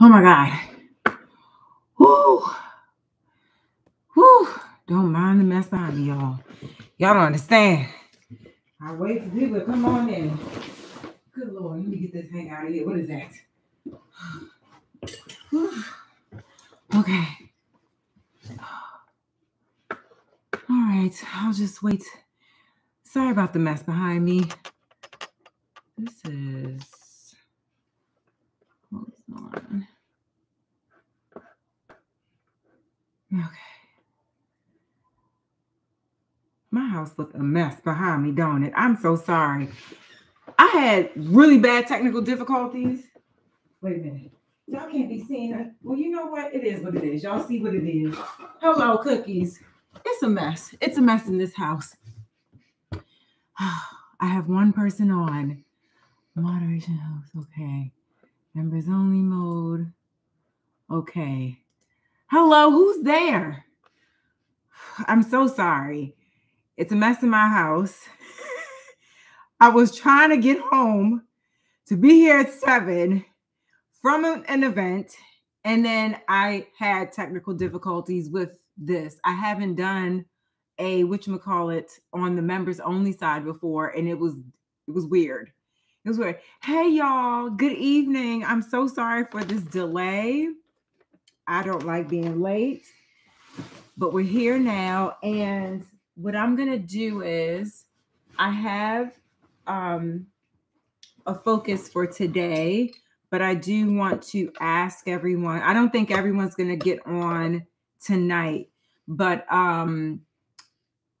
Oh my God. Whoo. Whoo. Don't mind the mess behind me, y'all. Y'all don't understand. I wait for people to come on in. Good Lord, let me get this thing out of here. What is that? okay. All right, I'll just wait. Sorry about the mess behind me. This is. On. Okay. My house look a mess behind me, don't it? I'm so sorry. I had really bad technical difficulties. Wait a minute. Y'all can't be seeing. Well, you know what? It is what it is. Y'all see what it is. Hello, cookies. It's a mess. It's a mess in this house. I have one person on. Moderation host. Okay. Members only mode. Okay. Hello, who's there? I'm so sorry. It's a mess in my house. I was trying to get home to be here at seven from an event, and then I had technical difficulties with this. I haven't done a which call it on the members only side before, and it was it was weird. It was weird. Hey y'all, good evening. I'm so sorry for this delay. I don't like being late, but we're here now, and what I'm going to do is I have um, a focus for today, but I do want to ask everyone. I don't think everyone's going to get on tonight, but um,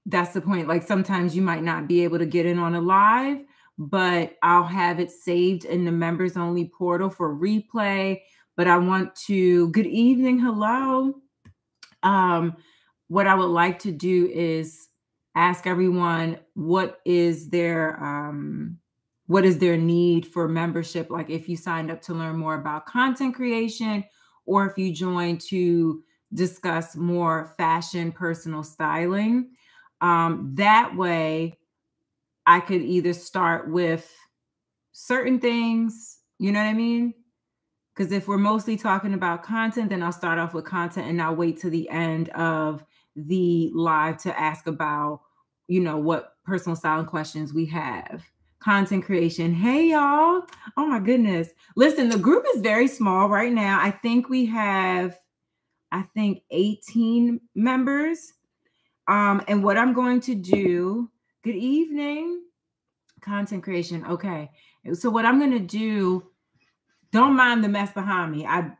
that's the point. Like sometimes you might not be able to get in on a live, but I'll have it saved in the members only portal for replay. But I want to, good evening, hello. Um, what I would like to do is ask everyone what is their um, what is their need for membership. Like if you signed up to learn more about content creation, or if you joined to discuss more fashion, personal styling. Um, that way, I could either start with certain things, you know what I mean? Because if we're mostly talking about content, then I'll start off with content and I'll wait to the end of the live to ask about, you know, what personal styling questions we have. Content creation. Hey, y'all. Oh, my goodness. Listen, the group is very small right now. I think we have, I think, 18 members. Um, and what I'm going to do, good evening, content creation. Okay. So, what I'm going to do, don't mind the mess behind me. I,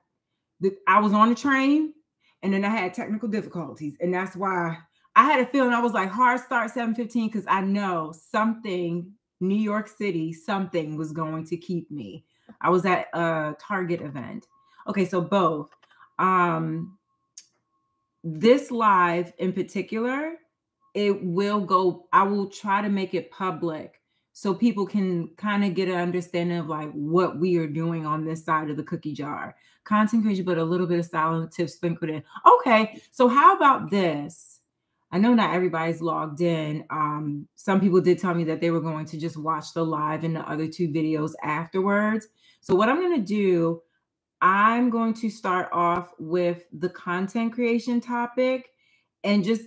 the, I was on the train and then I had technical difficulties, and that's why I had a feeling I was like hard start 7:15 because I know something New York City something was going to keep me. I was at a Target event. Okay, so both. Um this live in particular, it will go I will try to make it public so people can kind of get an understanding of like what we are doing on this side of the cookie jar. Content creation, but a little bit of style and tips sprinkled in. Okay, so how about this? I know not everybody's logged in. Um, some people did tell me that they were going to just watch the live and the other two videos afterwards. So what I'm going to do, I'm going to start off with the content creation topic and just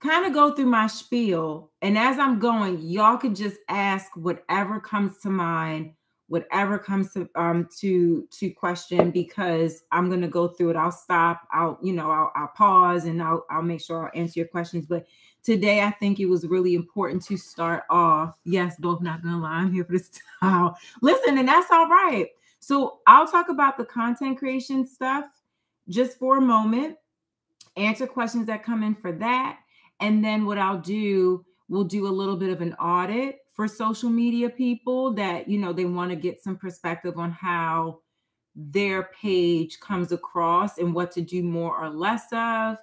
kind of go through my spiel. And as I'm going, y'all could just ask whatever comes to mind, whatever comes to um to to question because I'm gonna go through it. I'll stop, I'll, you know, I'll, I'll pause and I'll I'll make sure I'll answer your questions. But today I think it was really important to start off. Yes, both not gonna lie, I'm here for the style. Listen, and that's all right. So I'll talk about the content creation stuff just for a moment, answer questions that come in for that and then what I'll do, we'll do a little bit of an audit for social media people that, you know, they want to get some perspective on how their page comes across and what to do more or less of.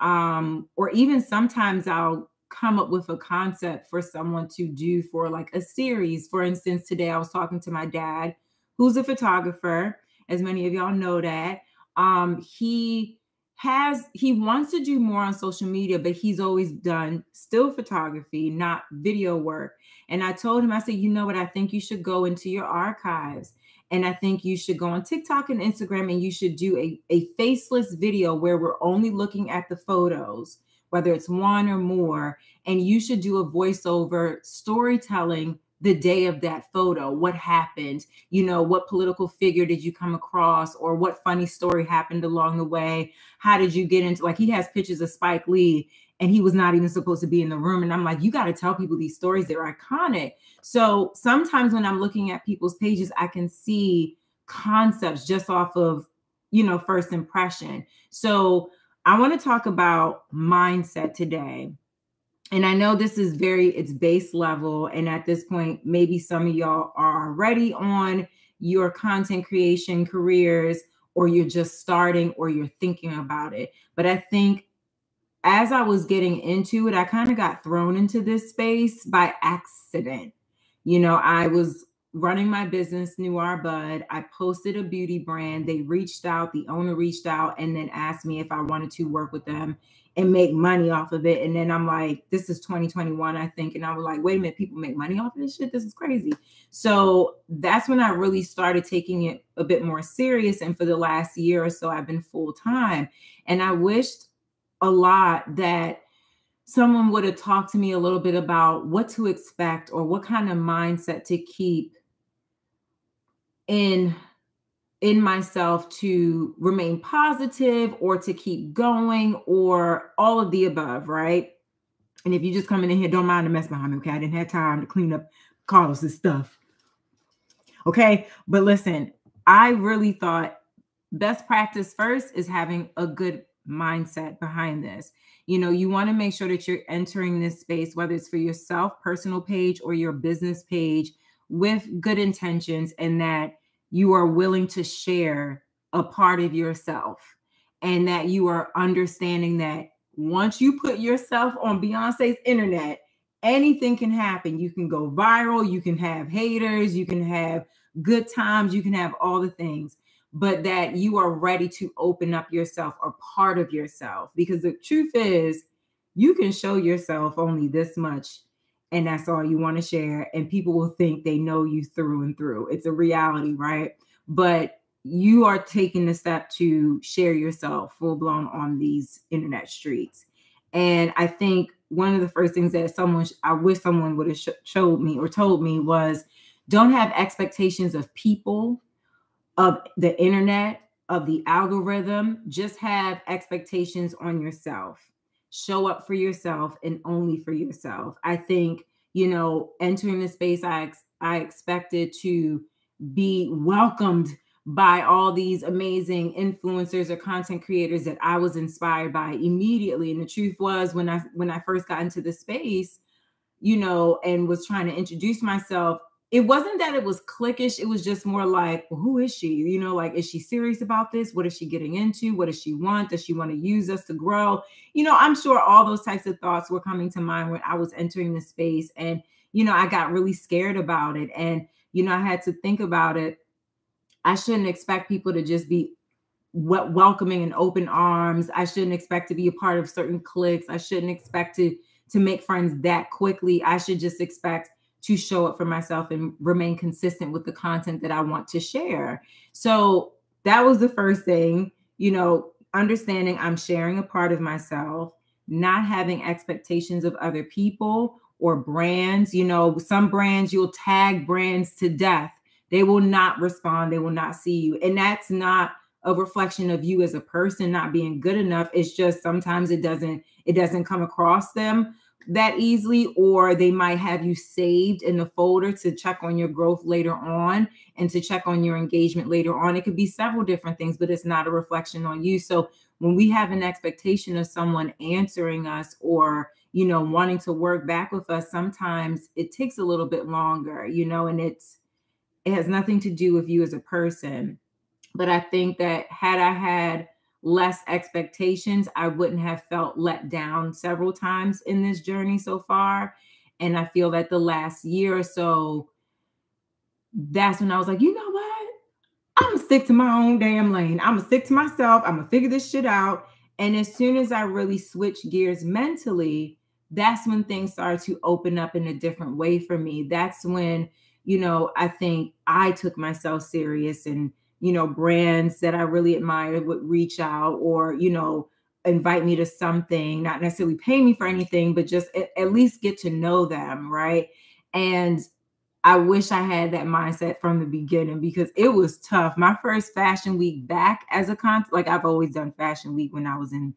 Um, or even sometimes I'll come up with a concept for someone to do for like a series. For instance, today I was talking to my dad, who's a photographer, as many of y'all know that. Um, he has he wants to do more on social media but he's always done still photography not video work and i told him i said you know what i think you should go into your archives And I think you should go on TikTok and Instagram and you should do a, a faceless video where we're only looking at the photos, whether it's one or more. And you should do a voiceover storytelling the day of that photo what happened you know what political figure did you come across or what funny story happened along the way? How did you get into like he has pictures of spike lee and he was not even supposed to be in the room and i'm like you got to tell people these stories they're iconic. So sometimes when i'm looking at people's pages i can see concepts just off of you know first impression. So i want to talk about mindset today and I know this is very it's base level and at this point maybe some of y'all are already on your content creation careers or you're just starting or you're thinking about it. But I think as I was getting into it, I kind of got thrown into this space by accident. You know, I was running my business, Noir Bud. I posted a beauty brand. They reached out, the owner reached out and then asked me if I wanted to work with them and make money off of it. And then I'm like, this is 2021, I think. And I was like, wait a minute, people make money off of this shit. This is crazy. So that's when I really started taking it a bit more serious. And for the last year or so, I've been full time. And I wished a lot that someone would have talked to me a little bit about what to expect or what kind of mindset to keep in in myself to remain positive or to keep going or all of the above, right? And if you just coming in here, don't mind the mess behind me, okay? I didn't have time to clean up Carlos's stuff. Okay, but listen, I really thought best practice first is having a good mindset behind this. You know, you want to make sure that you're entering this space, whether it's for yourself, personal page, or your business page, with good intentions and that you are willing to share a part of yourself and that you are understanding that once you put yourself on Beyonce's internet, anything can happen. You can go viral, you can have haters, you can have good times, you can have all the things, but that you are ready to open up yourself or part of yourself. Because the truth is, you can show yourself only this much and that's all you want to share and people will think they know you through and through. It's a reality right? But you are taking the step to share yourself full blown on these internet streets. And i think one of the first things that someone i wish someone would have sh- showed me or told me was don't have expectations of people of the internet of the algorithm. Just have expectations on yourself show up for yourself and only for yourself. I think, you know, entering the space, I, ex- I expected to be welcomed by all these amazing influencers or content creators that I was inspired by immediately. And the truth was when I when I first got into the space, you know, and was trying to introduce myself, it wasn't that it was cliquish. It was just more like, well, who is she? You know, like, is she serious about this? What is she getting into? What does she want? Does she want to use us to grow? You know, I'm sure all those types of thoughts were coming to mind when I was entering the space. And, you know, I got really scared about it. And, you know, I had to think about it. I shouldn't expect people to just be welcoming and open arms. I shouldn't expect to be a part of certain cliques. I shouldn't expect to to make friends that quickly. I should just expect to show up for myself and remain consistent with the content that I want to share. So that was the first thing, you know, understanding I'm sharing a part of myself, not having expectations of other people or brands. You know, some brands you'll tag brands to death. They will not respond, they will not see you. And that's not a reflection of you as a person not being good enough. It's just sometimes it doesn't it doesn't come across them that easily, or they might have you saved in the folder to check on your growth later on and to check on your engagement later on. It could be several different things, but it's not a reflection on you. So when we have an expectation of someone answering us or you know wanting to work back with us sometimes it takes a little bit longer you know and it's it has nothing to do with you as a person but i think that had i had less expectations, I wouldn't have felt let down several times in this journey so far. And I feel that the last year or so, that's when I was like, you know what? I'm gonna stick to my own damn lane. I'm gonna stick to myself. I'm gonna figure this shit out. And as soon as I really switch gears mentally, that's when things started to open up in a different way for me. That's when you know, I think I took myself serious and, you know, brands that I really admired would reach out or, you know, invite me to something, not necessarily pay me for anything, but just at, at least get to know them. Right. And I wish I had that mindset from the beginning because it was tough. My first fashion week back as a con, like I've always done fashion week when I was in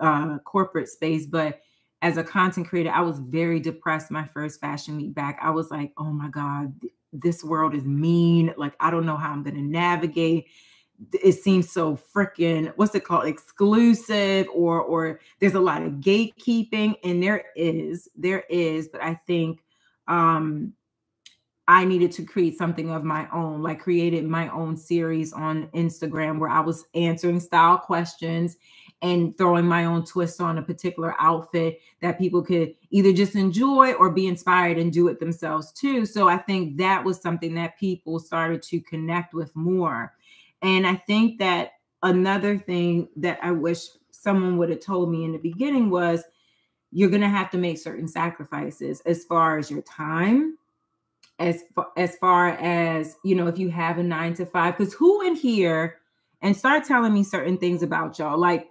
uh, corporate space, but as a content creator, I was very depressed my first fashion week back. I was like, oh my God, this world is mean. Like, I don't know how I'm going to navigate. It seems so freaking, what's it called? Exclusive, or or there's a lot of gatekeeping, and there is, there is, but I think um I needed to create something of my own, like created my own series on Instagram where I was answering style questions and throwing my own twist on a particular outfit that people could either just enjoy or be inspired and do it themselves too. So I think that was something that people started to connect with more. And I think that another thing that I wish someone would have told me in the beginning was you're going to have to make certain sacrifices as far as your time as far, as far as you know if you have a 9 to 5 cuz who in here and start telling me certain things about y'all like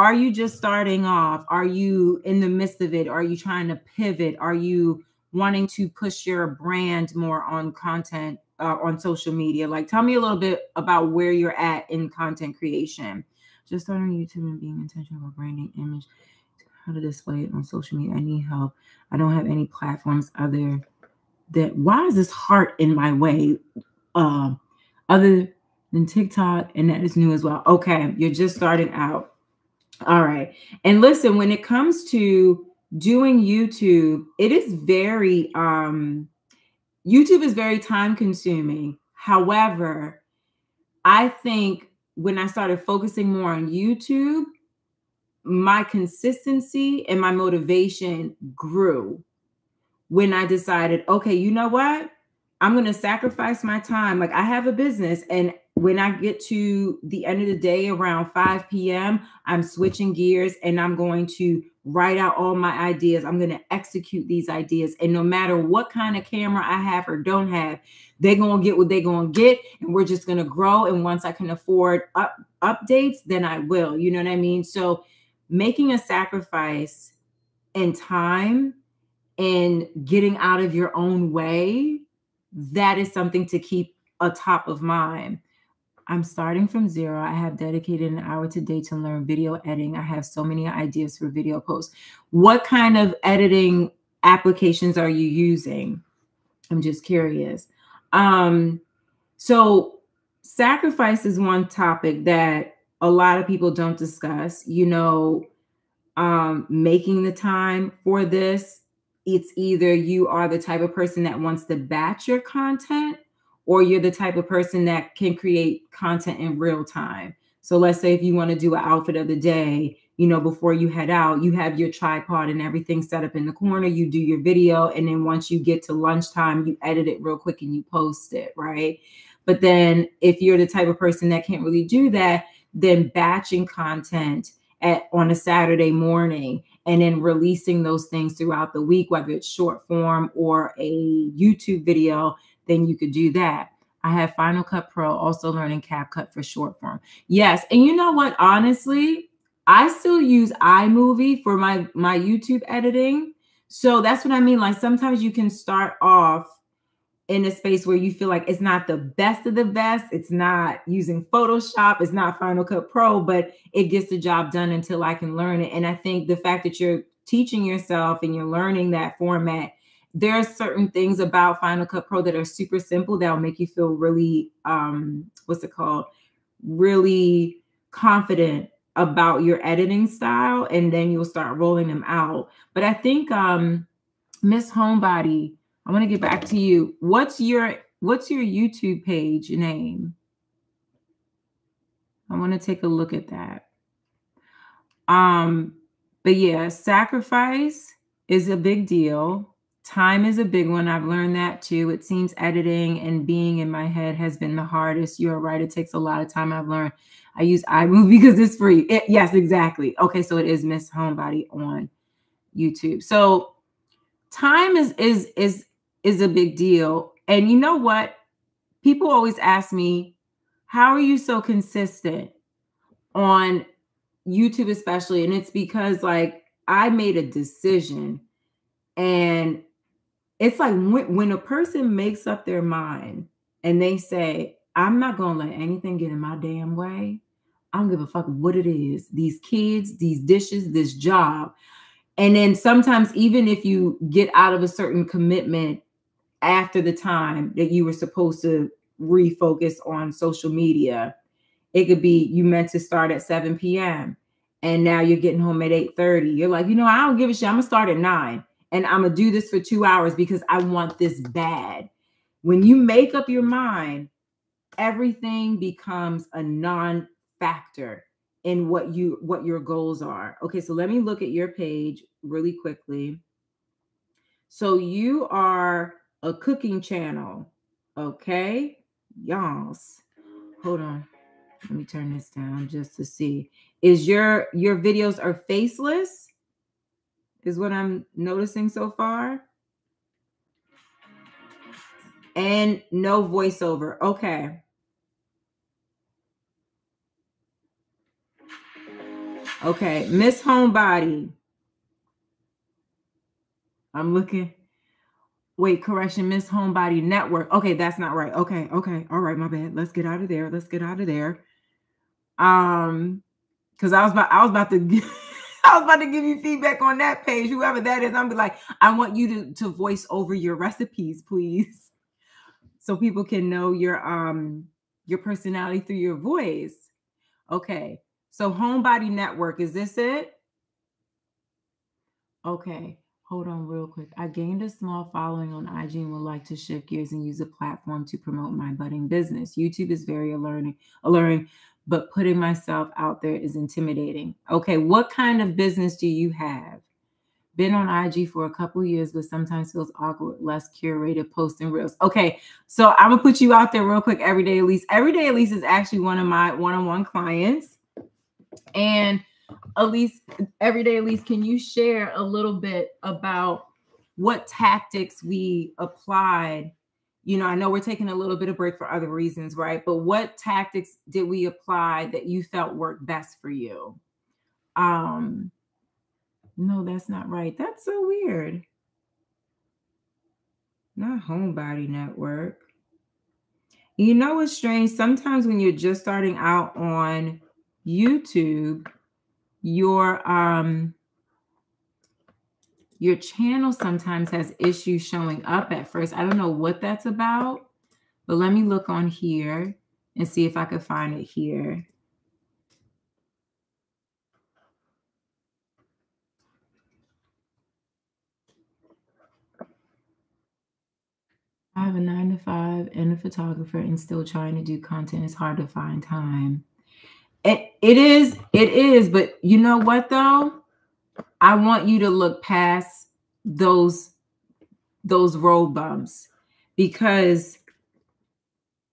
are you just starting off? Are you in the midst of it? Are you trying to pivot? Are you wanting to push your brand more on content uh, on social media? Like, tell me a little bit about where you're at in content creation. Just starting YouTube and being intentional about branding image, how to display it on social media. I need help. I don't have any platforms other that. Why is this heart in my way? Uh, other than TikTok, and that is new as well. Okay, you're just starting out all right. And listen, when it comes to doing YouTube, it is very um YouTube is very time consuming. However, I think when I started focusing more on YouTube, my consistency and my motivation grew when I decided, okay, you know what? I'm going to sacrifice my time. Like I have a business and when I get to the end of the day around 5 p.m., I'm switching gears and I'm going to write out all my ideas. I'm going to execute these ideas. And no matter what kind of camera I have or don't have, they're going to get what they're going to get. And we're just going to grow. And once I can afford up, updates, then I will. You know what I mean? So making a sacrifice in time and getting out of your own way, that is something to keep a top of mind I'm starting from zero. I have dedicated an hour today to learn video editing. I have so many ideas for video posts. What kind of editing applications are you using? I'm just curious. Um, so, sacrifice is one topic that a lot of people don't discuss. You know, um, making the time for this, it's either you are the type of person that wants to batch your content or you're the type of person that can create content in real time. So let's say if you want to do an outfit of the day, you know, before you head out, you have your tripod and everything set up in the corner, you do your video, and then once you get to lunchtime, you edit it real quick and you post it, right? But then if you're the type of person that can't really do that, then batching content at on a Saturday morning and then releasing those things throughout the week, whether it's short form or a YouTube video, then you could do that. I have Final Cut Pro, also learning CapCut for short form. Yes, and you know what? Honestly, I still use iMovie for my my YouTube editing. So that's what I mean. Like sometimes you can start off in a space where you feel like it's not the best of the best. It's not using Photoshop. It's not Final Cut Pro, but it gets the job done until I can learn it. And I think the fact that you're teaching yourself and you're learning that format there are certain things about Final Cut Pro that are super simple that'll make you feel really um what's it called? Really confident about your editing style and then you'll start rolling them out. But I think um Miss Homebody, I want to get back to you. What's your what's your YouTube page name? I want to take a look at that. Um but yeah, sacrifice is a big deal Time is a big one. I've learned that too. It seems editing and being in my head has been the hardest. You're right. It takes a lot of time. I've learned. I use iMovie because it's free. It, yes, exactly. Okay, so it is Miss Homebody on YouTube. So time is is is is a big deal. And you know what? People always ask me, how are you so consistent on YouTube, especially? And it's because, like, I made a decision. And it's like when, when a person makes up their mind and they say, I'm not going to let anything get in my damn way. I don't give a fuck what it is. These kids, these dishes, this job. And then sometimes, even if you get out of a certain commitment after the time that you were supposed to refocus on social media, it could be you meant to start at 7 p.m. and now you're getting home at 8 30. You're like, you know, I don't give a shit. I'm gonna start at nine and I'm gonna do this for two hours because I want this bad. When you make up your mind, everything becomes a non factor in what you what your goals are. Okay, so let me look at your page really quickly. So you are a cooking channel, okay? Yas. Hold on. Let me turn this down just to see. Is your your videos are faceless? Is what I'm noticing so far? And no voiceover. Okay. Okay, Miss Homebody. I'm looking. Wait, correction, Miss Homebody Network. Okay, that's not right. Okay, okay. All right, my bad. Let's get out of there. Let's get out of there. Um, because I was about I was about to I was about to give you feedback on that page, whoever that is. I'm be like, I want you to, to voice over your recipes, please. So people can know your um your personality through your voice. Okay. So Homebody Network, is this it? Okay, hold on real quick. I gained a small following on IG and would like to shift gears and use a platform to promote my budding business. YouTube is very alluring, alluring, but putting myself out there is intimidating. Okay, what kind of business do you have? Been on IG for a couple years, but sometimes feels awkward, less curated posting reels. Okay, so I'm gonna put you out there real quick. Everyday Elise. Everyday Elise is actually one of my one-on-one clients and Elise, everyday Elise, can you share a little bit about what tactics we applied? You know, I know we're taking a little bit of break for other reasons, right? But what tactics did we apply that you felt worked best for you? Um, no, that's not right. That's so weird. Not homebody network. You know what's strange? Sometimes when you're just starting out on YouTube, your um your channel sometimes has issues showing up at first. I don't know what that's about, but let me look on here and see if I can find it here. I have a nine to five and a photographer and still trying to do content. It's hard to find time. It, it is, it is, but you know what though? I want you to look past those those road bumps because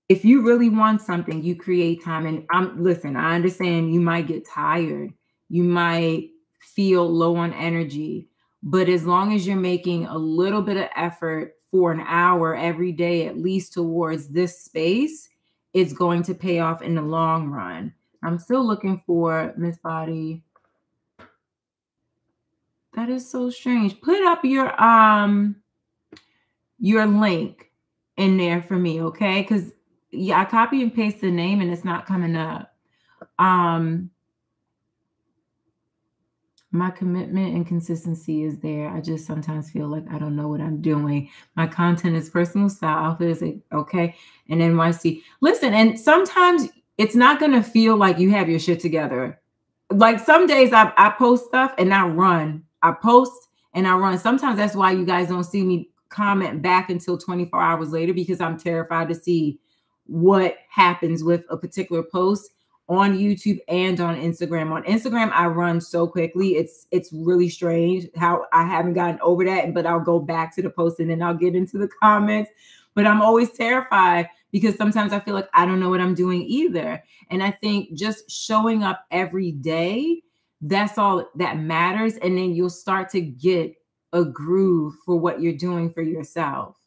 if you really want something, you create time. And I'm listen, I understand you might get tired, you might feel low on energy, but as long as you're making a little bit of effort for an hour every day, at least towards this space, it's going to pay off in the long run. I'm still looking for Miss Body. That is so strange. Put up your um your link in there for me, okay? Because yeah, I copy and paste the name and it's not coming up. Um my commitment and consistency is there. I just sometimes feel like I don't know what I'm doing. My content is personal style, outfit is okay, and NYC. Listen, and sometimes it's not going to feel like you have your shit together. Like some days I, I post stuff and I run. I post and I run. Sometimes that's why you guys don't see me comment back until 24 hours later because I'm terrified to see what happens with a particular post on YouTube and on Instagram. On Instagram, I run so quickly. It's it's really strange how I haven't gotten over that, but I'll go back to the post and then I'll get into the comments. But I'm always terrified because sometimes I feel like I don't know what I'm doing either. And I think just showing up every day, that's all that matters. And then you'll start to get a groove for what you're doing for yourself.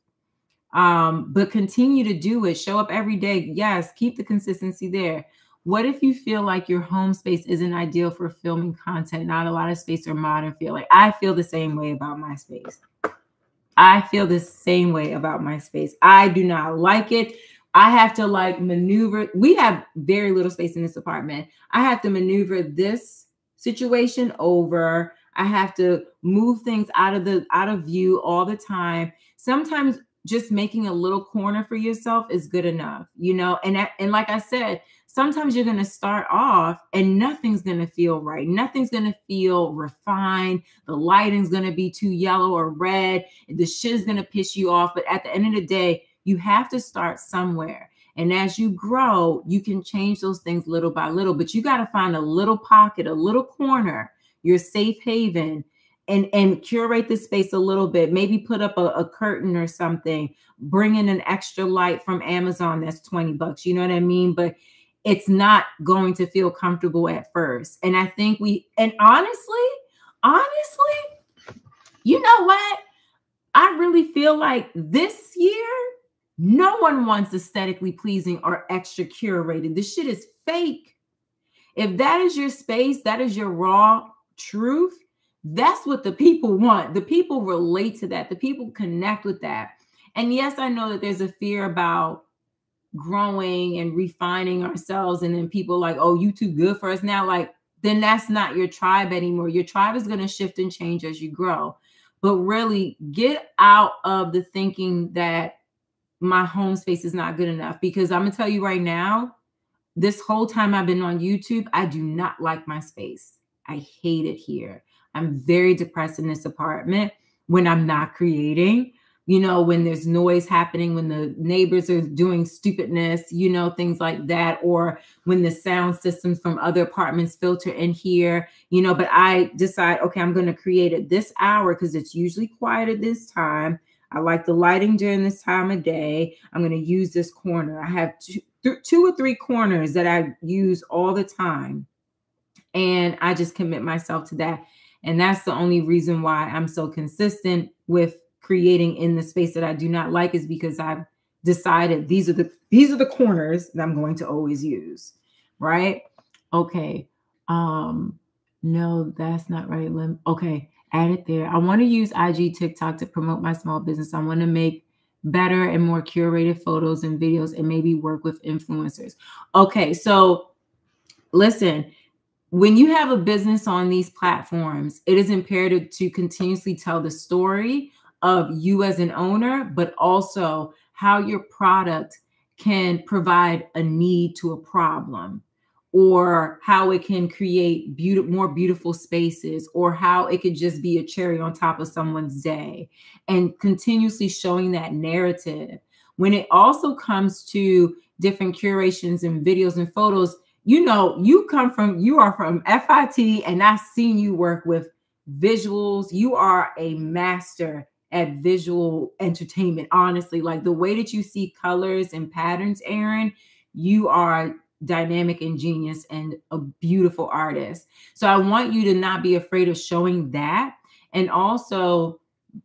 Um, but continue to do it. Show up every day. Yes, keep the consistency there. What if you feel like your home space isn't ideal for filming content? Not a lot of space or modern feel like I feel the same way about my space. I feel the same way about my space. I do not like it. I have to like maneuver. We have very little space in this apartment. I have to maneuver this situation over. I have to move things out of the out of view all the time. Sometimes just making a little corner for yourself is good enough, you know. And and like I said, sometimes you're going to start off and nothing's going to feel right. Nothing's going to feel refined. The lighting's going to be too yellow or red. The shit is going to piss you off. But at the end of the day, you have to start somewhere. And as you grow, you can change those things little by little. But you got to find a little pocket, a little corner, your safe haven and and curate the space a little bit maybe put up a, a, curtain or something bring in an extra light from amazon that's 20 bucks you know what i mean but it's not going to feel comfortable at first. And I think we, and honestly, honestly, you know what? I really feel like this year, no one wants aesthetically pleasing or extra curated. This shit is fake. If that is your space, that is your raw truth, that's what the people want. The people relate to that, the people connect with that. And yes, I know that there's a fear about growing and refining ourselves and then people like oh you too good for us now like then that's not your tribe anymore your tribe is going to shift and change as you grow but really get out of the thinking that my home space is not good enough because i'm going to tell you right now this whole time i've been on youtube i do not like my space i hate it here i'm very depressed in this apartment when i'm not creating you know, when there's noise happening, when the neighbors are doing stupidness, you know, things like that, or when the sound systems from other apartments filter in here, you know. But I decide, okay, I'm going to create it this hour because it's usually quiet at this time. I like the lighting during this time of day. I'm going to use this corner. I have two, th- two or three corners that I use all the time. And I just commit myself to that. And that's the only reason why I'm so consistent with creating in the space that I do not like is because I've decided these are the these are the corners that I'm going to always use, right? Okay. Um no, that's not right. Lim. Okay, add it there. I want to use IG TikTok to promote my small business. I want to make better and more curated photos and videos and maybe work with influencers. Okay, so listen, when you have a business on these platforms, it is imperative to continuously tell the story of you as an owner, but also how your product can provide a need to a problem or how it can create beautiful more beautiful spaces or how it could just be a cherry on top of someone's day and continuously showing that narrative when it also comes to different curations and videos and photos you know you come from you are from FIT and I've seen you work with visuals you are a master at visual entertainment. Honestly, like the way that you see colors and patterns, Aaron, you are dynamic and genius and a beautiful artist. So I want you to not be afraid of showing that and also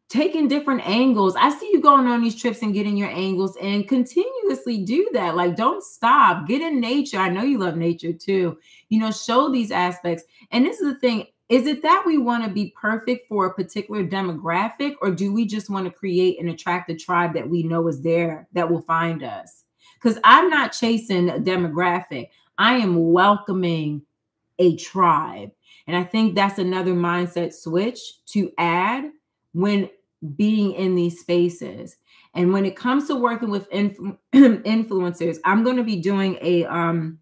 taking different angles. I see you going on these trips and getting your angles and continuously do that. Like don't stop. Get in nature. I know you love nature too. You know, show these aspects. And this is the thing, is it that we want to be perfect for a particular demographic, or do we just want to create and attract the tribe that we know is there that will find us? Because I'm not chasing a demographic, I am welcoming a tribe. And I think that's another mindset switch to add when being in these spaces. And when it comes to working with influ- influencers, I'm going to be doing a um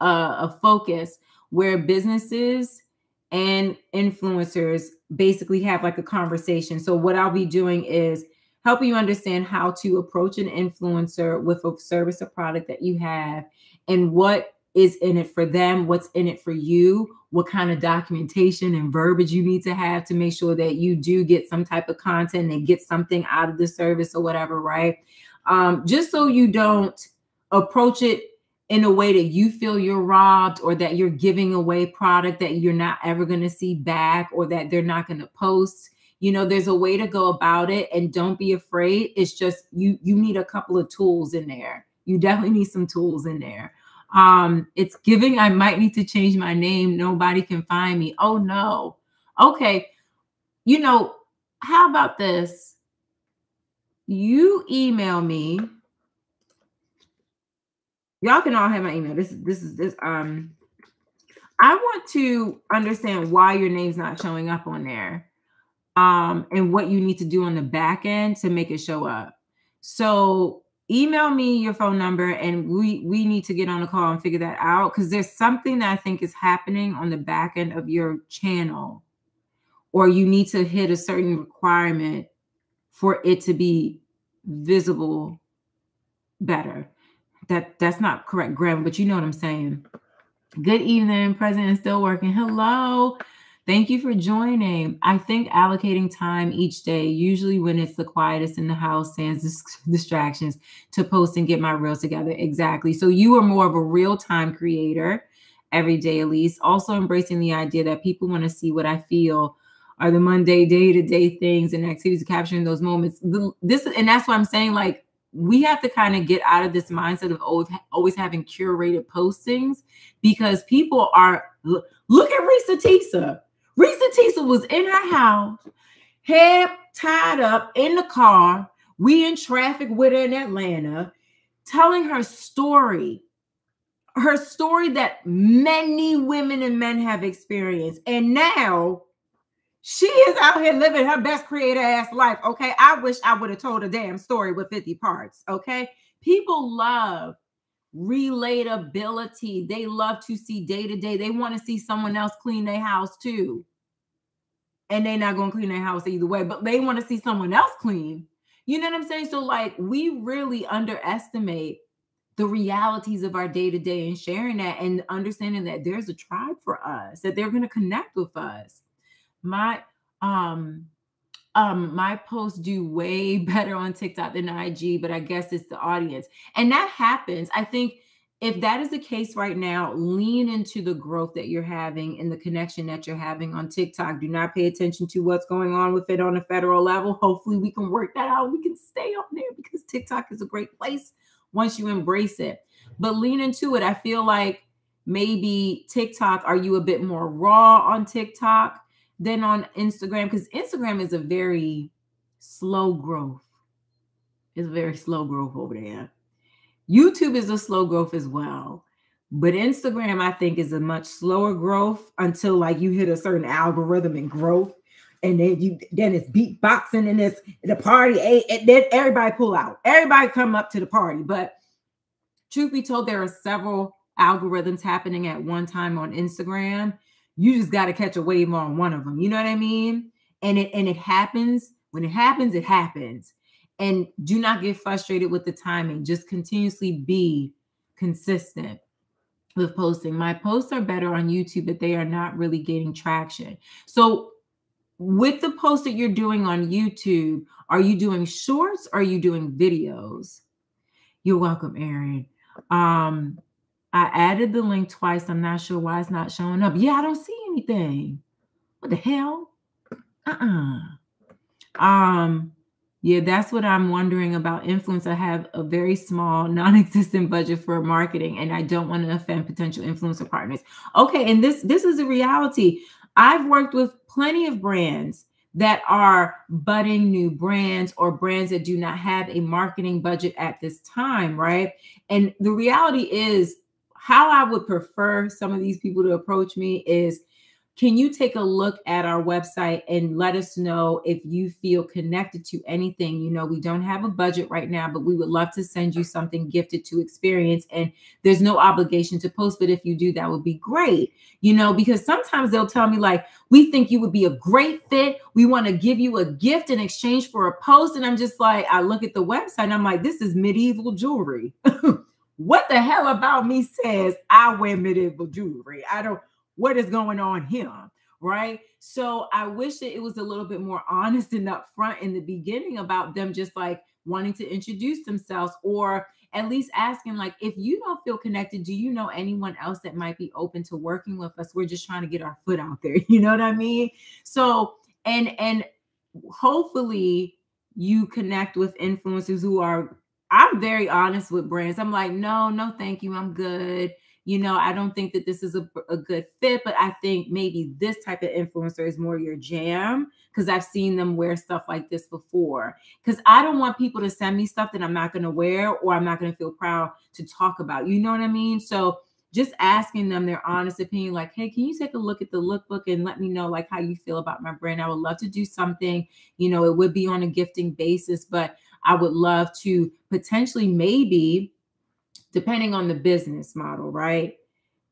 a focus where businesses and influencers basically have like a conversation. So, what I'll be doing is helping you understand how to approach an influencer with a service or product that you have and what is in it for them, what's in it for you, what kind of documentation and verbiage you need to have to make sure that you do get some type of content and get something out of the service or whatever, right? Um, just so you don't approach it in a way that you feel you're robbed or that you're giving away product that you're not ever going to see back or that they're not going to post you know there's a way to go about it and don't be afraid. It's just you you need a couple of tools in there. You definitely need some tools in there. Um it's giving i might need to change my name. Nobody can find me. Oh no. Okay. You know how about this? You email me. Y'all can all have my email. This is this is this um i want to understand why your name's not showing up on there um, and what you need to do on the back end to make it show up. So email me your phone number and we we need to get on a call and figure that out because there's something that I think is happening on the back end of your channel or you need to hit a certain requirement for it to be visible better. That that's not correct grammar, but you know what I'm saying. Good evening, President still working. Hello. Thank you for joining. I think allocating time each day, usually when it's the quietest in the house, sans distractions, to post and get my reels together. Exactly. So you are more of a real time creator every day, at least. Also embracing the idea that people want to see what I feel are the Monday, day to day things and activities capturing those moments. This and that's why I'm saying like we have to kind of get out of this mindset of always, always having curated postings because people are look at Reesa Teesa Reesa Teesa was in her house, head tied up in the car. We in traffic with her in Atlanta, telling her story, her story that many women and men have experienced. And now she is out here living her best creator ass life. Okay. I wish I would have told a damn story with 50 parts. Okay. People love relatability. They love to see day to day. They want to see someone else clean their house too and they're not going to clean their house either way, but they want to see someone else clean. You know what I'm saying? So, like, we really underestimate the realities of our day to day and sharing that and understanding that there's a tribe for us, that they're going to connect with us. My, um, um, my posts do way better on TikTok than IG, but I guess it's the audience. And that happens. I think if that is the case right now, lean into the growth that you're having and the connection that you're having on TikTok. Do not pay attention to what's going on with it on a federal level. Hopefully, we can work that out. We can stay on there because TikTok is a great place once you embrace it. But lean into it. I feel like maybe TikTok, are you a bit more raw on TikTok than on Instagram? Because Instagram is a very slow growth. It's very slow growth over there. YouTube is a slow growth as well. But Instagram, I think, is a much slower growth until like you hit a certain algorithm and growth. And then you then it's beatboxing and it's the party. And then everybody pull out. Everybody come up to the party. But truth be told, there are several algorithms happening at one time on Instagram. You just got to catch a wave on one of them. You know what I mean? And it and it happens. When it happens, it happens and do not get frustrated with the timing. Just continuously be consistent with posting. My posts are better on YouTube, but they are not really getting traction. So, with the posts that you're doing on YouTube, are you doing shorts? Or are you doing videos? You're welcome, Aaron. Um, I added the link twice. I'm not sure why it's not showing up. Yeah, I don't see anything. What the hell? Uh-uh. Um, yeah, that's what I'm wondering about influence. I have a very small, non-existent budget for marketing, and I don't want to offend potential influencer partners. Okay, and this this is a reality. I've worked with plenty of brands that are budding new brands or brands that do not have a marketing budget at this time, right? And the reality is how I would prefer some of these people to approach me is can you take a look at our website and let us know if you feel connected to anything? You know, we don't have a budget right now, but we would love to send you something gifted to experience. And there's no obligation to post, but if you do, that would be great. You know, because sometimes they'll tell me, like, we think you would be a great fit. We want to give you a gift in exchange for a post. And I'm just like, I look at the website and I'm like, this is medieval jewelry. what the hell about me says I wear medieval jewelry? I don't what is going on here? Right? So i wish that it was a little bit more honest and upfront in the beginning about them just like wanting to introduce themselves or at least asking like if you don't feel connected do you know anyone else that might be open to working with us? We're just trying to get our foot out there. You know what i mean? So and and hopefully you connect with influencers who are I'm very honest with brands. I'm like, no, no, thank you. I'm good. You know, I don't think that this is a, a good fit, but I think maybe this type of influencer is more your jam because I've seen them wear stuff like this before. Because I don't want people to send me stuff that I'm not going to wear or I'm not going to feel proud to talk about. You know what I mean? So just asking them their honest opinion, like, hey, can you take a look at the lookbook and let me know like how you feel about my brand? I would love to do something. You know, it would be on a gifting basis, but I would love to potentially maybe, depending on the business model, right?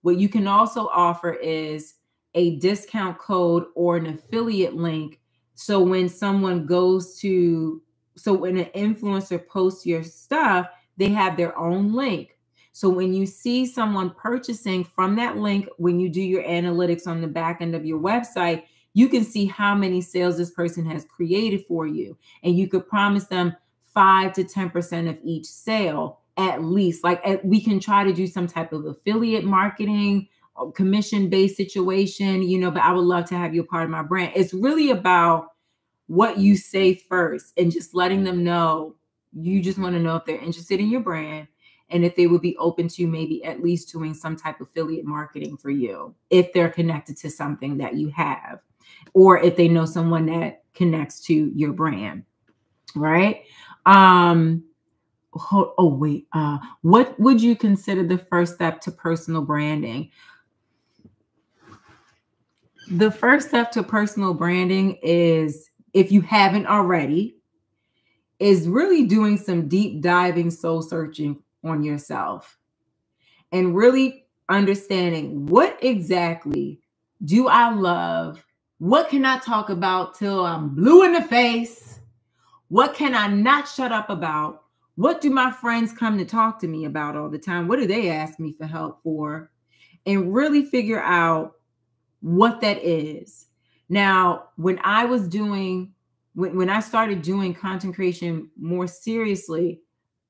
What you can also offer is a discount code or an affiliate link. So when someone goes to, so when an influencer posts your stuff, they have their own link so when you see someone purchasing from that link, when you do your analytics on the back end of your website, you can see how many sales this person has created for you. And you could promise them five to 10% of each sale at least. Like we can try to do some type of affiliate marketing, commission based situation, you know, but I would love to have you a part of my brand. It's really about what you say first and just letting them know you just want to know if they're interested in your brand and if they would be open to maybe at least doing some type of affiliate marketing for you if they're connected to something that you have or if they know someone that connects to your brand right um oh, oh wait uh what would you consider the first step to personal branding the first step to personal branding is if you haven't already is really doing some deep diving soul searching on yourself and really understanding what exactly do I love? What can I talk about till I'm blue in the face? What can I not shut up about? What do my friends come to talk to me about all the time? What do they ask me for help for? And really figure out what that is. Now, when I was doing, when, when I started doing content creation more seriously,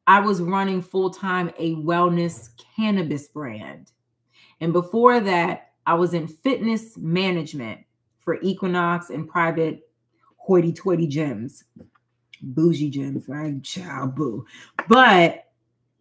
I was running full time a wellness cannabis brand. And before that, I was in fitness management for Equinox and private hoity toity gyms, bougie gyms, right? Child boo. But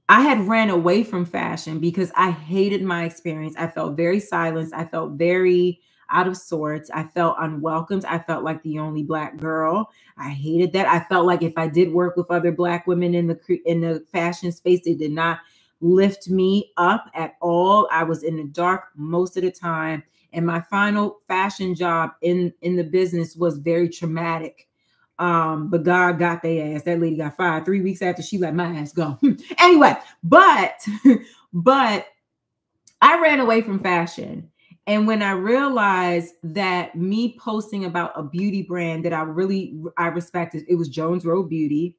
I had ran away from fashion because I hated my experience. I felt very silenced. I felt very out of sorts. I felt unwelcomed. I felt like the only black girl. I hated that. I felt like if I did work with other black women in the in the fashion space, they did not lift me up at all. I was in the dark most of the time, and my final fashion job in in the business was very traumatic. Um, but God got their ass. That lady got fired three weeks after she let my ass go. anyway, but but I ran away from fashion and when I realized that me posting about a beauty brand that I really I respected, it was Jones Road Beauty,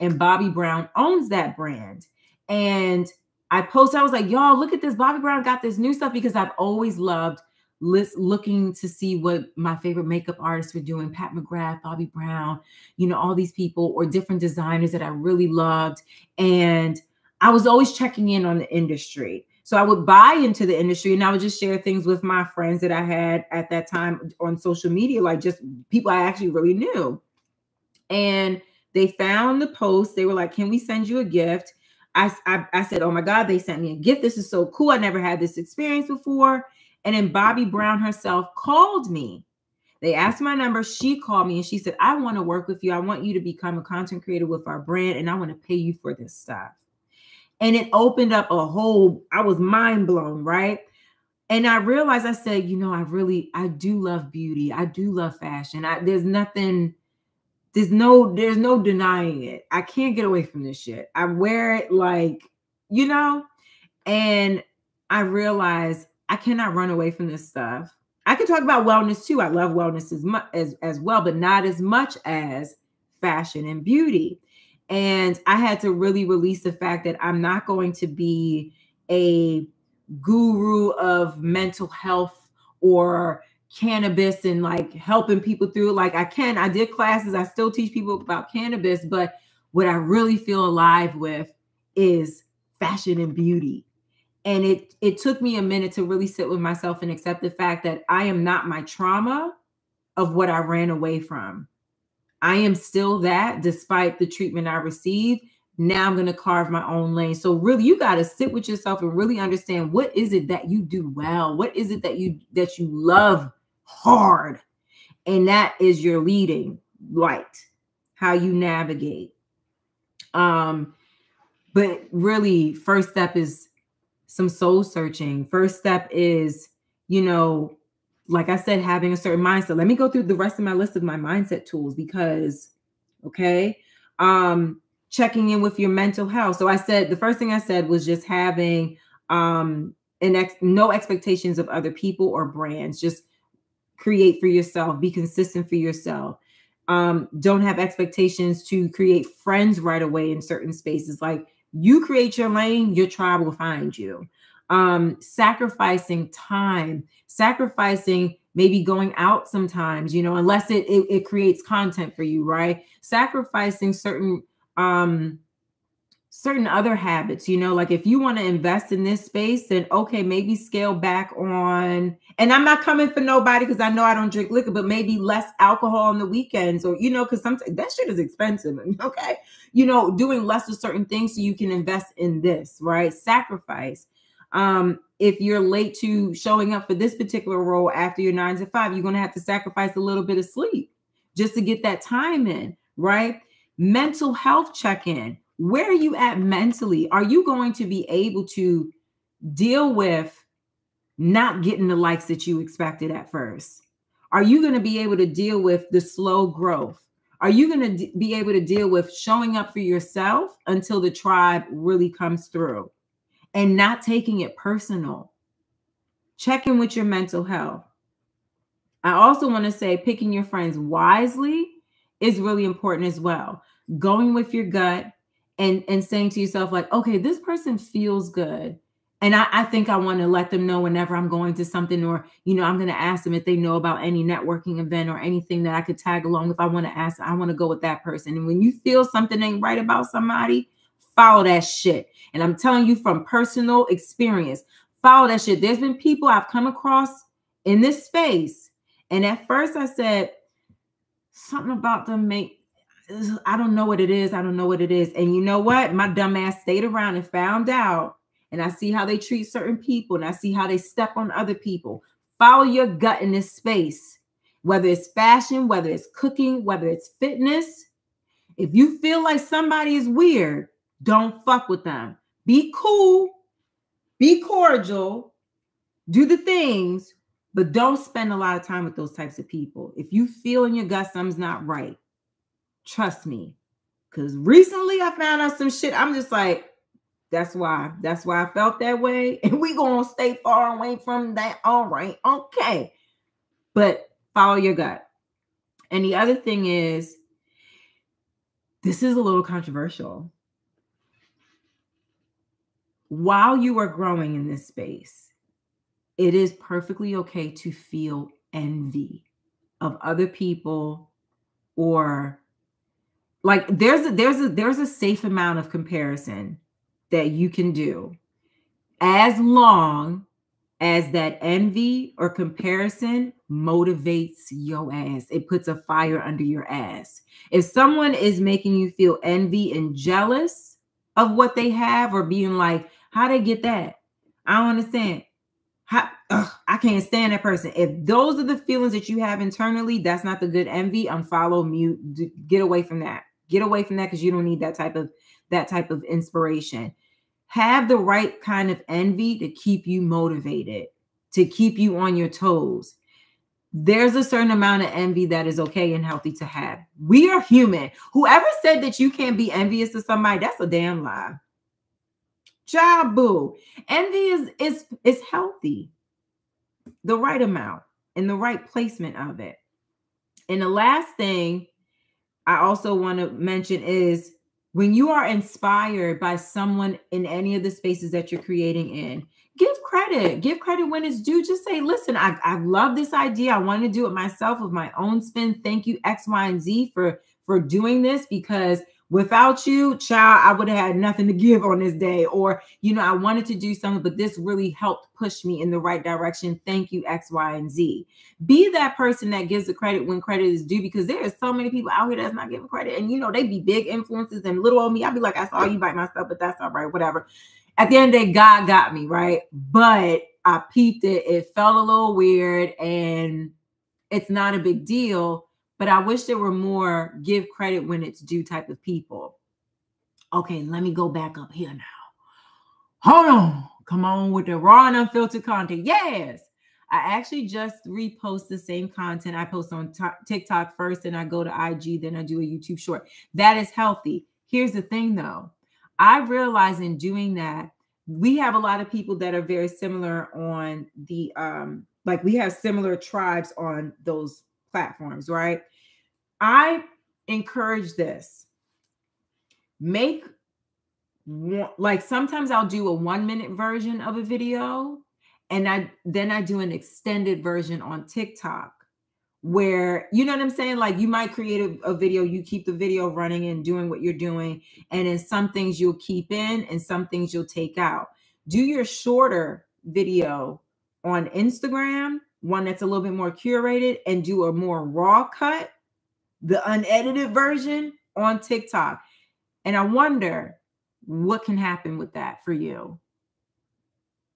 and Bobbi Brown owns that brand. And I posted, I was like, y'all, look at this. Bobbi Brown got this new stuff because I've always loved list looking to see what my favorite makeup artists were doing pat mcgrath bobbi brown you know all these people or different designers that i really loved and i was always checking in on the industry so I would buy into the industry and I would just share things with my friends that I had at that time on social media, like just people I actually really knew. And they found the post. They were like, Can we send you a gift? I, I, I said, Oh my God, they sent me a gift. This is so cool. I never had this experience before. And then Bobbi Brown herself called me. They asked my number. She called me and she said, I want to work with you. I want you to become a content creator with our brand and I want to pay you for this stuff. And it opened up a whole i was mind blown right? And i realized i said you know i really i do love beauty. I do love fashion. I, there's nothing there's no there's no denying it. I can't get away from this shit. I wear it like you know? And i realized i cannot run away from this stuff. I can talk about wellness too. I love wellness as much as as well but not as much as fashion and beauty. And I had to really release the fact that I'm not going to be a guru of mental health or cannabis and like helping people through Like I can, I did classes, I still teach people about cannabis, but what I really feel alive with is fashion and beauty. And it it took me a minute to really sit with myself and accept the fact that I am not my trauma of what I ran away from. I am still that despite the treatment I received. Now I'm going to carve my own lane. So really you got to sit with yourself and really understand what is it that you do well? What is it that you that you love hard? And that is your leading light, how you navigate. Um but really first step is some soul searching. First step is, you know, like I said, having a certain mindset. Let me go through the rest of my list of my mindset tools because, okay, um, checking in with your mental health. So I said the first thing I said was just having um an ex no expectations of other people or brands. Just create for yourself, be consistent for yourself. Um, don't have expectations to create friends right away in certain spaces. Like you create your lane, your tribe will find you. Um, sacrificing time, sacrificing maybe going out sometimes, you know, unless it, it, it creates content for you, right? Sacrificing certain um certain other habits you know like if you want to invest in this space then okay maybe scale back on and i'm not coming for nobody because i know i don't drink liquor but maybe less alcohol on the weekends or you know because sometimes that shit is expensive okay? You know doing less of certain things so you can invest in this right? Sacrifice. Um if you're late to showing up for this particular role after your nine to five you're going to have to sacrifice a little bit of sleep just to get that time in right? Mental health check-in where are you at mentally? Are you going to be able to deal with not getting the likes that you expected at first? Are you going to be able to deal with the slow growth? Are you going to be able to deal with showing up for yourself until the tribe really comes through and not taking it personal? Check in with your mental health. I also want to say picking your friends wisely is really important as well. Going with your gut, and and saying to yourself like okay this person feels good and I, I think I want to let them know whenever I'm going to something, or you know, I'm going to ask them if they know about any networking event or anything that I could tag along. If I want to ask, I want to go with that person. And when you feel something ain't right about somebody, follow that shit. And I'm telling you from personal experience, follow that shit. There's been people I've come across in this space, and at first I said something about them make I don't know what it is. I don't know what it is. And you know what? My dumb ass stayed around and found out. And I see how they treat certain people and I see how they step on other people. Follow your gut in this space, whether it's fashion, whether it's cooking, whether it's fitness. If you feel like somebody is weird, don't fuck with them. Be cool, be cordial, do the things, but don't spend a lot of time with those types of people. If you feel in your gut something's not right, Trust me. Cause recently I found out some shit. I'm just like, that's why. That's why I felt that way. And we gonna stay far away from that. All right. Okay. But follow your gut. And the other thing is, this is a little controversial. While you are growing in this space, it is perfectly okay to feel envy of other people or like there's a there's a there's a safe amount of comparison that you can do as long as that envy or comparison motivates your ass it puts a fire under your ass if someone is making you feel envy and jealous of what they have or being like how they get that i don't understand how, ugh, I can't stand that person. If those are the feelings that you have internally, that's not the good envy. Unfollow, mute, get away from that. Get away from that because you don't need that type of that type of inspiration. Have the right kind of envy to keep you motivated, to keep you on your toes. There's a certain amount of envy that is okay and healthy to have. We are human. Whoever said that you can't be envious of somebody, that's a damn lie. Jabu. Envy is is is healthy. The right amount and the right placement of it. And the last thing I also want to mention is when you are inspired by someone in any of the spaces that you're creating in, give credit. Give credit when it's due. Just say, listen, I, I love this idea. I want to do it myself with my own spin. Thank you, X, Y, and Z for for doing this because without you, child, I would have had nothing to give on this day. Or, you know, I wanted to do something, but this really helped push me in the right direction. Thank you, X, Y, and Z. Be that person that gives the credit when credit is due because there are so many people out here that's not giving credit. And, you know, they be big influences and little old me. I'd be like, I saw you bite myself, but that's all right, whatever. At the end of the day, God got me, right? But I peeped it. It felt a little weird and it's not a big deal but I wish there were more give credit when it's due type of people. Okay, let me go back up here now. Hold on. Come on with the raw and unfiltered content. Yes. I actually just repost the same content I post on TikTok first, and I go to IG, then I do a YouTube short. That is healthy. Here's the thing though I realize in doing that, we have a lot of people that are very similar on the, um, like we have similar tribes on those platforms, right? I encourage this. Make like sometimes I'll do a one minute version of a video and I then I do an extended version on TikTok where you know what I'm saying? Like you might create a, a, video, you keep the video running and doing what you're doing, and in some things you'll keep in and some things you'll take out. Do your shorter video on Instagram, one that's a little bit more curated, and do a more raw cut the unedited version on TikTok. And I wonder what can happen with that for you.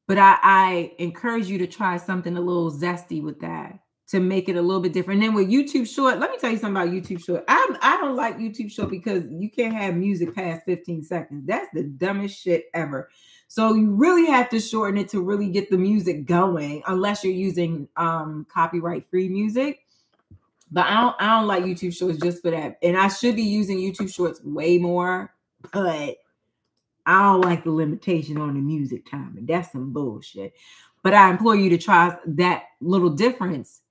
But I, I encourage you to try something a little zesty with that to make it a little bit different. And then with YouTube Short, let me tell you something about YouTube Short. I I don't like YouTube Short because you can't have music past 15 seconds. That's the dumbest shit ever. So you really have to shorten it to really get the music going, unless you're using um, copyright free music. But I don't I don't like YouTube shorts just for that. And I should be using YouTube shorts way more, but I don't like the limitation on the music time. And that's some bullshit. But I implore you to try that little difference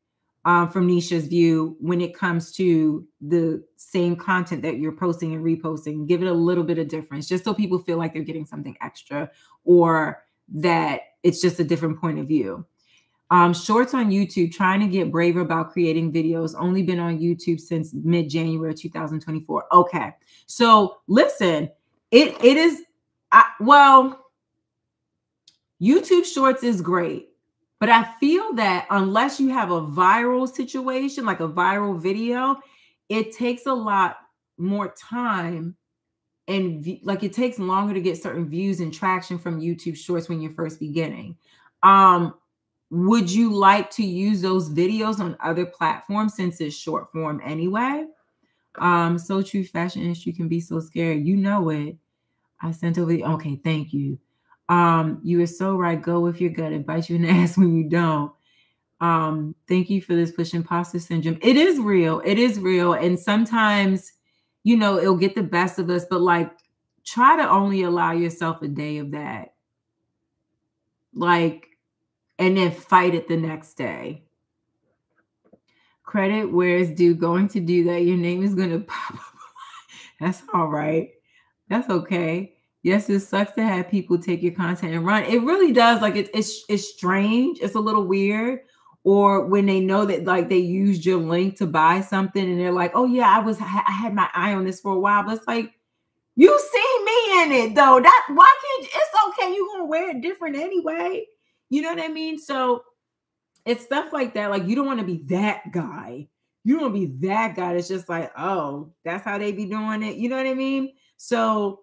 um, from Nisha's view when it comes to the same content that you're posting and reposting. Give it a little bit of difference just so people feel like they're getting something extra or that it's just a different point of view. Um, shorts on YouTube, trying to get braver about creating videos. Only been on YouTube since mid January 2024. Okay, so listen, it it is. I, well, YouTube Shorts is great, but I feel that unless you have a viral situation, like a viral video, it takes a lot more time and like it takes longer to get certain views and traction from YouTube Shorts when you're first beginning. Um, would you like to use those videos on other platforms since it's short form anyway? Um, so true fashion industry can be so scary. You know it. I sent over the okay, thank you. Um, you are so right. Go with your gut and bite you in the ass when you don't. Um, thank you for this push imposter syndrome. It is real, it is real. And sometimes, you know, it'll get the best of us, but like try to only allow yourself a day of that. Like and then fight it the next day. Credit where it's due. Going to do that. Your name is going to pop up. That's all right. That's okay. Yes, it sucks to have people take your content and run. It really does. Like it's it's strange. It's a little weird. Or when they know that like they used your link to buy something and they're like, oh yeah, I was I had my eye on this for a while, but it's like you see me in it though. That why can't it's okay? You're gonna wear it different anyway. You know what I mean? So it's stuff like that. Like you don't want to be that guy. You don't be that guy. It's just like, oh, that's how they be doing it. You know what I mean? So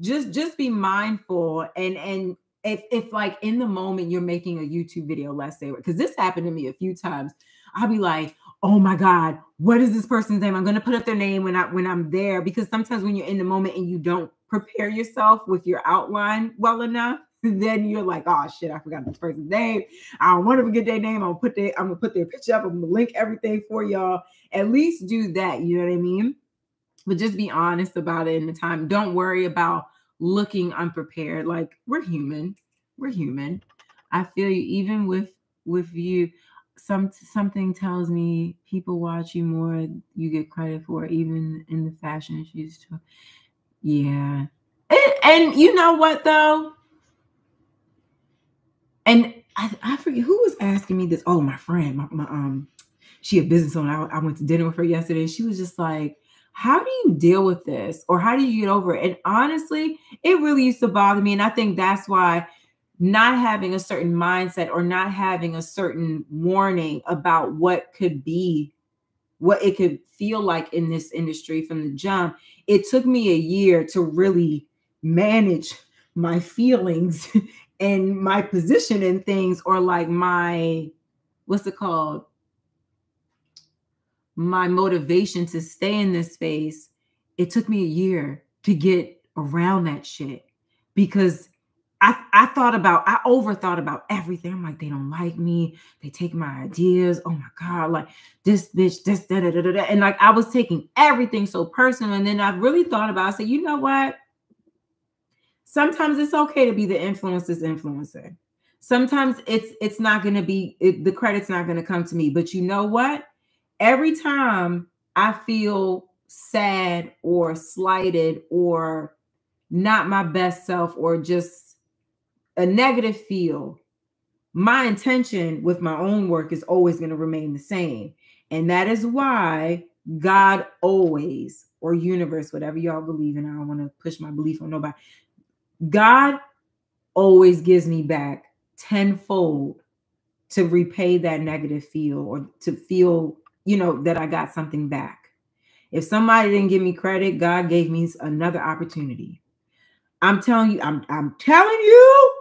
just just be mindful and and if if like in the moment you're making a YouTube video, let's say, because this happened to me a few times, I'll be like, oh my God, what is this person's name? I'm gonna put up their name when I when I'm there because sometimes when you're in the moment and you don't prepare yourself with your outline well enough, then you're like, oh shit, I forgot this person's name. I don't want to forget their name. I'm gonna put their, I'm gonna put their picture up. I'm gonna link everything for y'all. At least do that. You know what I mean? But just be honest about it in the time. Don't worry about looking unprepared. Like we're human. We're human. I feel you. Even with with you, some something tells me people watch you more. You get credit for even in the fashion. Too. Yeah. And, and you know what though? And I, I forget who was asking me this. Oh, my friend, my, my um, she a business owner. I, I went to dinner with her yesterday. she was just like, how do you deal with this or how do you get over it? And honestly, it really used to bother me. And I think that's why not having a certain mindset or not having a certain warning about what could be, what it could feel like in this industry from the jump, it took me a year to really manage my feelings and my position in things or like my what's it called my motivation to stay in this space it took me a year to get around that shit because I, I thought about, I overthought about everything. I'm like, they don't like me. They take my ideas. Oh my God, like this bitch, this, da, da, da, da. And like I was taking everything so personal. And then I really thought about, I said, you know what? Sometimes it's okay to be the influencer's influencer. Sometimes it's it's not gonna be it, the credit's not gonna come to me. But you know what? Every time I feel sad or slighted or not my best self or just a negative feel, my intention with my own work is always going to remain the same. And that is why God always, or universe, whatever y'all believe in, I don't want to push my belief on nobody. God always gives me back tenfold to repay that negative feel or to feel, you know, that I got something back. If somebody didn't give me credit, God gave me another opportunity. I'm telling you, I'm, I'm telling you,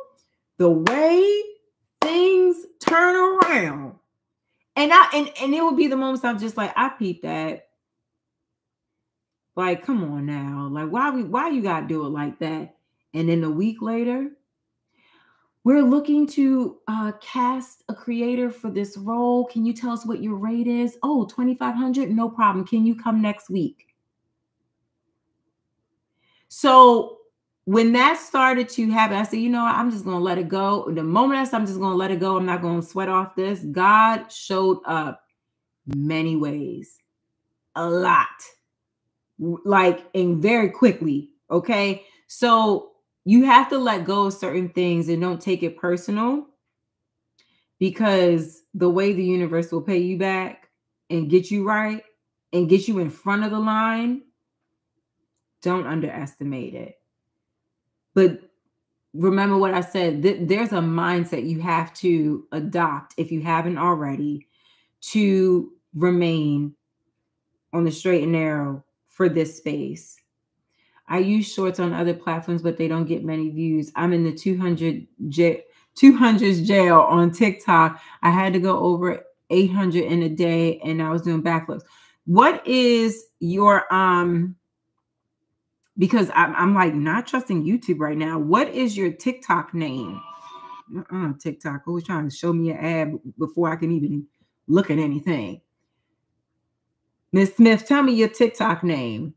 the way things turn around. And I and, and it would be the moments I'm just like, I peep that. Like, come on now. Like, why we why you gotta do it like that? And then a week later, we're looking to uh, cast a creator for this role. Can you tell us what your rate is? Oh, 2500 No problem. Can you come next week? So when that started to happen, I said, you know, I'm just going to let it go. The moment I said, I'm just going to let it go, I'm not going to sweat off this. God showed up many ways, a lot, like, and very quickly. Okay. So you have to let go of certain things and don't take it personal because the way the universe will pay you back and get you right and get you in front of the line, don't underestimate it but remember what I said th- there's a mindset you have to adopt if you haven't already to remain on the straight and narrow for this space. I use shorts on other platforms, but they don't get many views. I'm in the 200 j- 200s jail on TikTok. I had to go over 800 in a day and I was doing backflips. What is your um because I'm, I'm like not trusting YouTube right now. What is your TikTok name? Uh-uh, TikTok always trying to show me an ad before I can even look at anything. Miss Smith, tell me your TikTok name.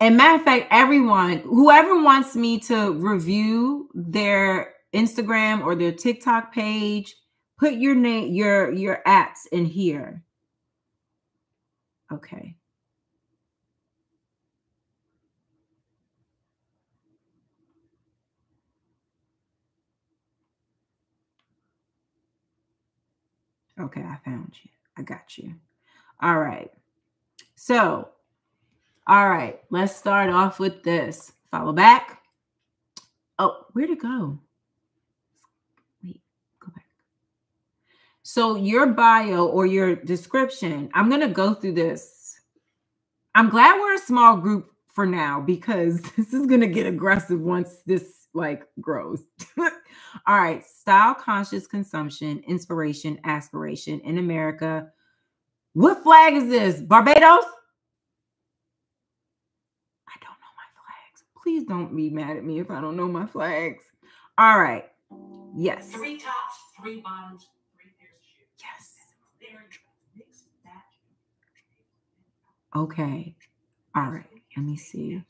And matter of fact, everyone, whoever wants me to review their Instagram or their TikTok page, put your name, your your apps in here. Okay. Okay, I found you. I got you. All right. So, all right, let's start off with this. Follow back. Oh, where'd it go? Wait, go back. So, your bio or your description, I'm going to go through this. I'm glad we're a small group for now because this is going to get aggressive once this like grows. All right, style conscious consumption, inspiration, aspiration in America. What flag is this? Barbados? I don't know my flags. Please don't be mad at me if I don't know my flags. All right. Yes. Three tops, three bottoms, three pairs of shoes. Yes. Okay. All right. Let me see.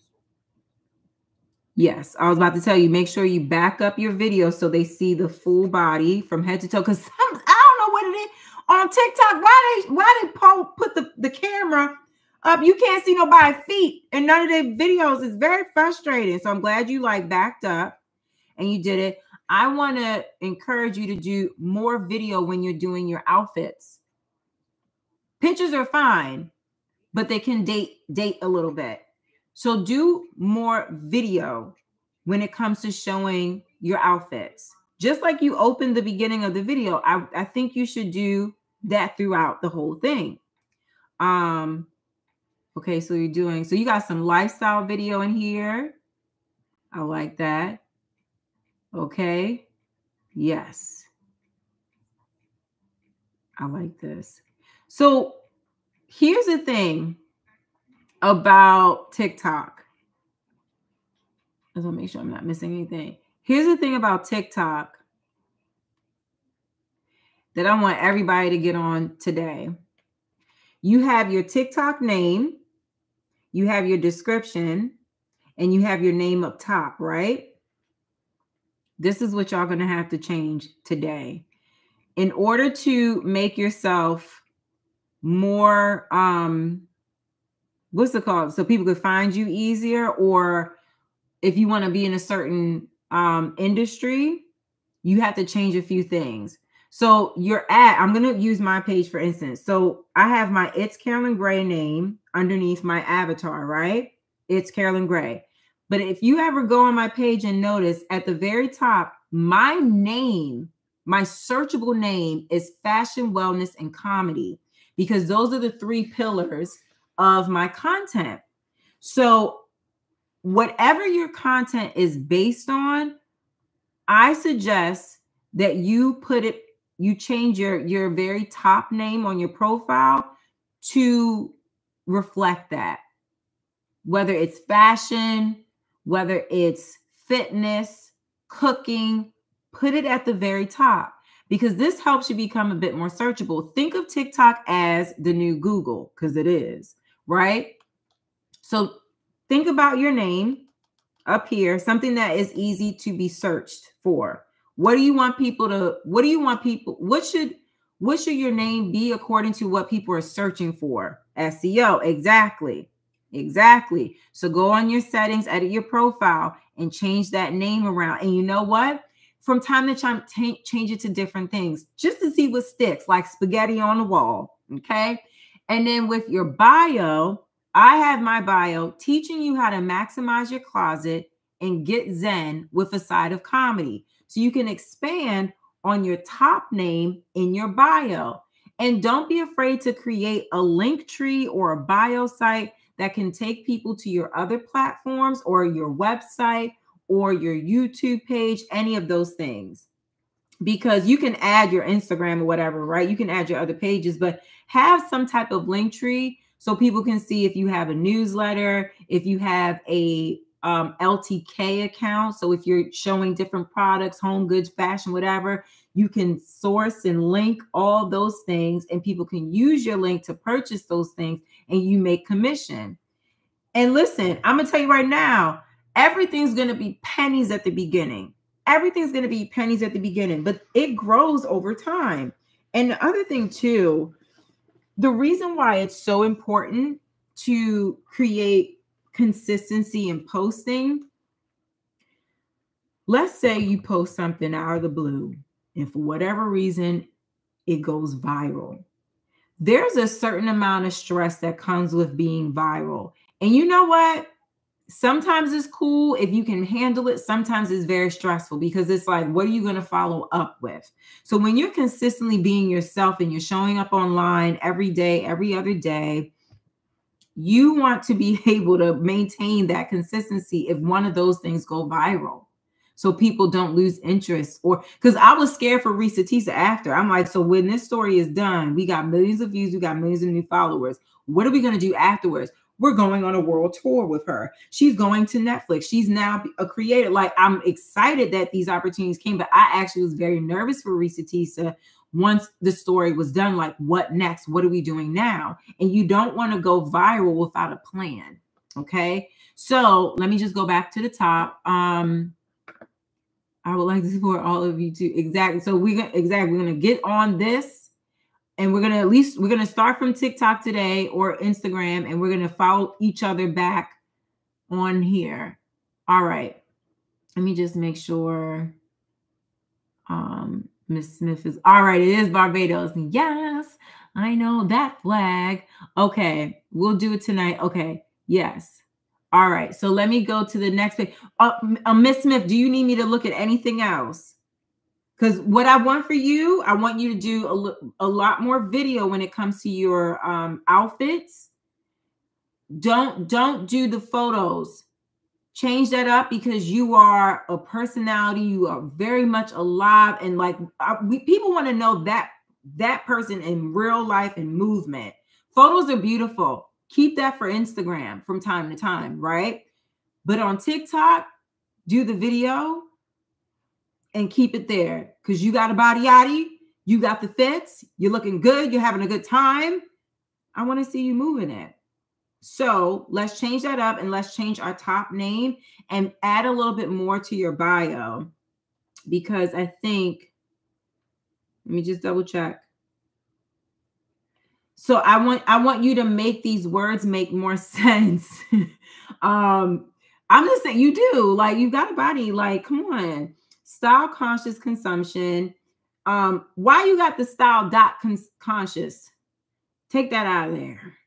Yes, I was about to tell you, make sure you back up your video so they see the full body from head to toe. Because I don't know what it is on TikTok. Why they why did Paul put the, the camera up? You can't see nobody's feet in none of their videos. It's very frustrating. So I'm glad you like backed up and you did it. I want to encourage you to do more video when you're doing your outfits. Pictures are fine, but they can date date a little bit. So do more video when it comes to showing your outfits. Just like you opened the beginning of the video, I, I think you should do that throughout the whole thing. Um, okay, so you're doing so you got some lifestyle video in here. I like that. Okay. Yes. I like this. So here's the thing about TikTok. To make sure I'm not missing anything. Here's the thing about TikTok that I want everybody to get on today. You have your TikTok name, you have your description, and you have your name up top, right? This is what y'all going to have to change today. In order to make yourself more um what's it called so people could find you easier or if you want to be in a certain um industry you have to change a few things so your ad i'm going to use my page for instance. So i have my it's carolyn gray name underneath my avatar right? It's carolyn gray. But if you ever go on my page and notice at the very top my name my searchable name is fashion wellness and comedy because those are the three pillars of my content. So, whatever your content is based on, I suggest that you put it, you change your your very top name on your profile to reflect that. Whether it's fashion, whether it's fitness, cooking, put it at the very top because this helps you become a bit more searchable. Think of TikTok as the new Google because it is, right? So think about your name up here, something that is easy to be searched for. What do you want people to what do you want people what should what should your name be according to what people are searching for? SEO, exactly. Exactly. So go on your settings, edit your profile, and change that name around. And you know what? from time to time t- change it to different things just to see what sticks like spaghetti on the wall okay and then with your bio i have my bio teaching you how to maximize your closet and get zen with a side of comedy so you can expand on your top name in your bio and don't be afraid to create a link tree or a bio site that can take people to your other platforms or your website or your YouTube page, any of those things. Because you can add your Instagram or whatever, right? You can add your other pages, but have some type of link tree so people can see if you have a newsletter, if you have a um, LTK account. So if you're showing different products, home goods, fashion, whatever, you can source and link all those things, and people can use your link to purchase those things, and you make commission. And listen, I'm gonna tell you right now, everything's to be pennies at the beginning. Everything's to be pennies at the beginning, but it grows over time. And the other thing, too, the reason why it's so important to create consistency in posting let's say you post something out of the blue, and for whatever reason, it goes viral. There's a certain amount of stress that comes with being viral. And you know what? sometimes it's cool if you can handle it. Sometimes it's very stressful because it's like, what are you going to follow up with? So when you're consistently being yourself and you're showing up online every day, every other day, you want to be able to maintain that consistency if one of those things go viral. So people don't lose interest or because I was scared for Reesa Teesa after. I'm like, so when this story is done, we got millions of views, we got millions of new followers. What are we going to do afterwards? We're going on a world tour with her. She's going to Netflix. She's now a creator. Like I'm excited that these opportunities came, but I actually was very nervous for Reesa Teesa once the story was done. Like, what next? What are we doing now? And you don't want to go viral without a plan. Okay. So let me just go back to the top. Um, I would like to support all of you too. Exactly. So we exactly we're gonna get on this and we're gonna at least we're gonna start from TikTok today or Instagram, and we're gonna follow each other back on here. All right. Let me just make sure. Um, Miss Smith is all right. It is Barbados. Yes, I know that flag. Okay, we'll do it tonight. Okay, yes. All right, so let me go to the next page. Uh, uh, Miss Smith, do you need me to look at anything else? Because what I want for you, I want you to do a, a lot more video when it comes to your um, outfits. Don't don't do the photos. Change that up because you are a personality. You are very much alive, and like I, we, people want to know that that person in real life and movement. Photos are beautiful. Keep that for Instagram from time to time, right? But on TikTok, do the video and keep it there because you got a body yaddy, you got the fits, you're looking good, you're having a good time. I want to see you moving it. So let's change that up and let's change our top name and add a little bit more to your bio because I think let me just double check. So I want I want you to make these words make more sense. um I'm just saying you do. Like you've got a body like come on. Style conscious consumption. Um why you got the style dot con- conscious? Take that out of there.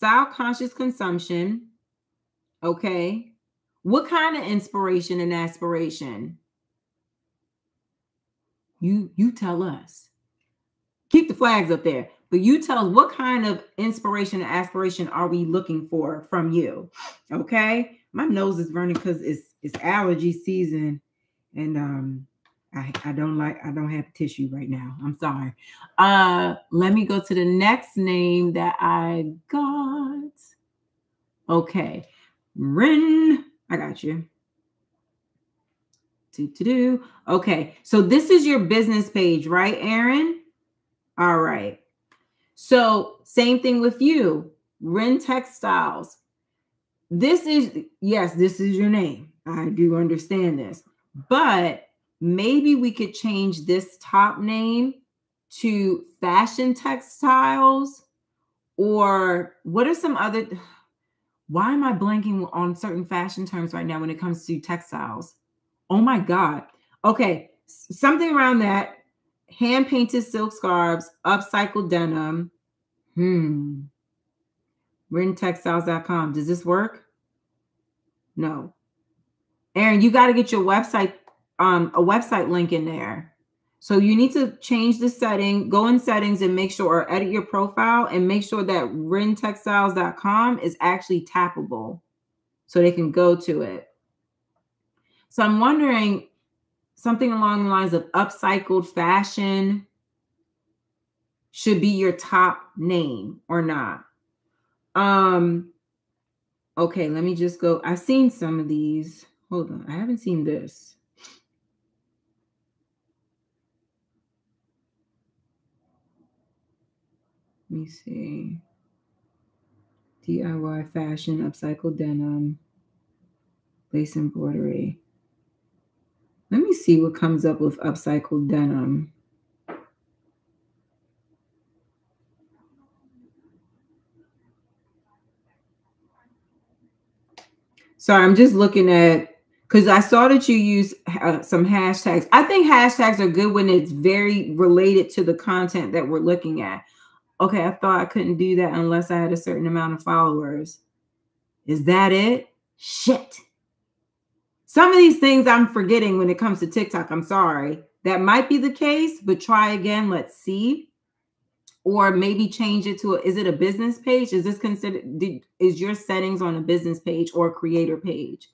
Style conscious consumption. Okay. What kind of inspiration and aspiration? You you tell us. Keep the flags up there, but you tell us what kind of inspiration and aspiration are we looking for from you? Okay. My nose is burning because it's it's allergy season, and um I, I don't like I don't have tissue right now. I'm sorry. Uh let me go to the next name that I got. Okay. Rin, I got you. Do, to do. Okay, so this is your business page, right, Aaron? All right. So same thing with you, Ren Textiles. This is yes, this is your name. I do understand this, but maybe we could change this top name to Fashion Textiles, or what are some other? Why am I blanking on certain fashion terms right now when it comes to textiles? Oh my God. Okay. Something around that. Hand painted silk scarves, upcycled denim. Hmm. Writtentextiles.com. Does this work? No. Aaron, you got to get your website, um, a website link in there. So you need to change the setting, go in settings and make sure or edit your profile and make sure that writtentextiles.com is actually tappable so they can go to it. So I'm wondering something along the lines of upcycled fashion should be your top name or not. Um okay, let me just go. I've seen some of these. Hold on. I haven't seen this. Let me see. DIY fashion, upcycled denim, lace embroidery. Let me see what comes up with upcycled denim. Sorry, I'm just looking at because I saw that you use uh, some hashtags. I think hashtags are good when it's very related to the content that we're looking at. Okay, I thought I couldn't do that unless I had a certain amount of followers. Is that it? Shit. Some of these things I'm forgetting when it comes to TikTok. I'm sorry. That might be the case, but try again. Let's see. Or maybe change it to a, is it a business page? Is this considered did, is your settings on a business page or creator page?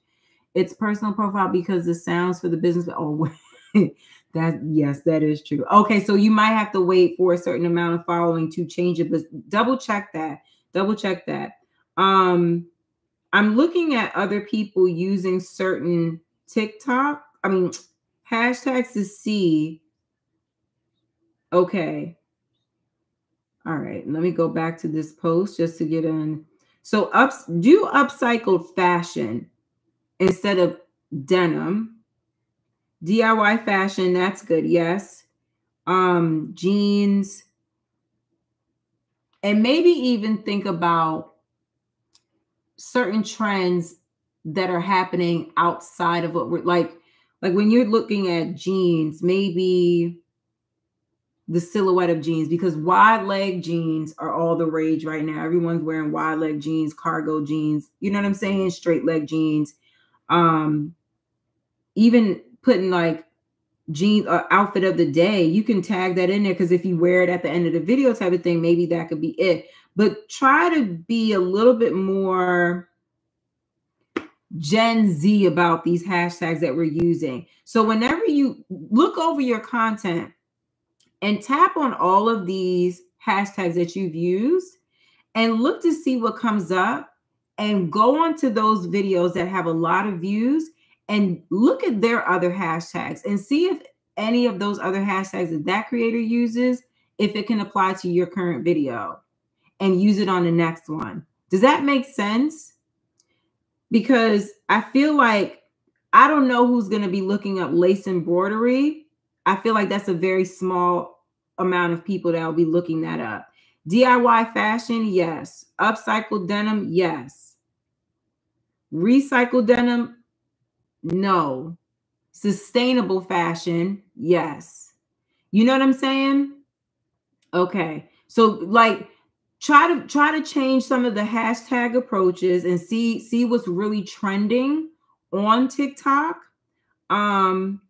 It's personal profile because the sounds for the business. Oh, that yes, that is true. Okay, so you might have to wait for a certain amount of following to change it, but double check that. Double check that. Um, I'm looking at other people using certain TikTok, I mean, hashtags to see. Okay. All right, let me go back to this post just to get in. So ups do upcycled fashion instead of denim. DIY fashion, that's good. Yes. Um jeans and maybe even think about certain trends that are happening outside of what we're like like when you're looking at jeans maybe the silhouette of jeans because wide leg jeans are all the rage right now. Everyone's wearing wide leg jeans, cargo jeans, you know what I'm saying? Straight leg jeans. Um, even putting like jeans or uh, outfit of the day, you can tag that in there because if you wear it at the end of the video type of thing, maybe that could be it. But try to be a little bit more Gen Z about these hashtags that we're using. So whenever you look over your content and tap on all of these hashtags that you've used and look to see what comes up and go on to those videos that have a lot of views and look at their other hashtags and see if any of those other hashtags that that creator uses if it can apply to your current video and use it on the next one. Does that make sense? Because I feel like I don't know who's going to be looking up lace embroidery. I feel like that's a very small amount of people that will be looking that up. DIY fashion, yes. Upcycled denim, yes. Recycled denim, no. Sustainable fashion, yes. You know what I'm saying? Okay. So like try to try to change some of the hashtag approaches and see see what's really trending on TikTok. Um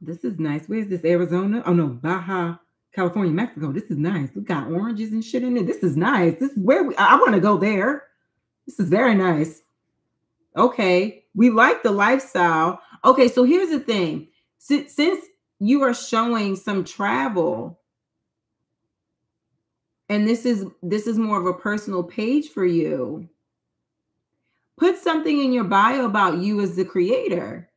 this is nice. Where's this? Arizona? Oh no, Baja, California, Mexico. This is nice. We got oranges and shit in it. This is nice. This is where we I, I want to go there. This is very nice. Okay, we like the lifestyle. Okay, so here's the thing. Since, you are showing some travel, and this is this is more of a personal page for you, put something in your bio about you as the creator.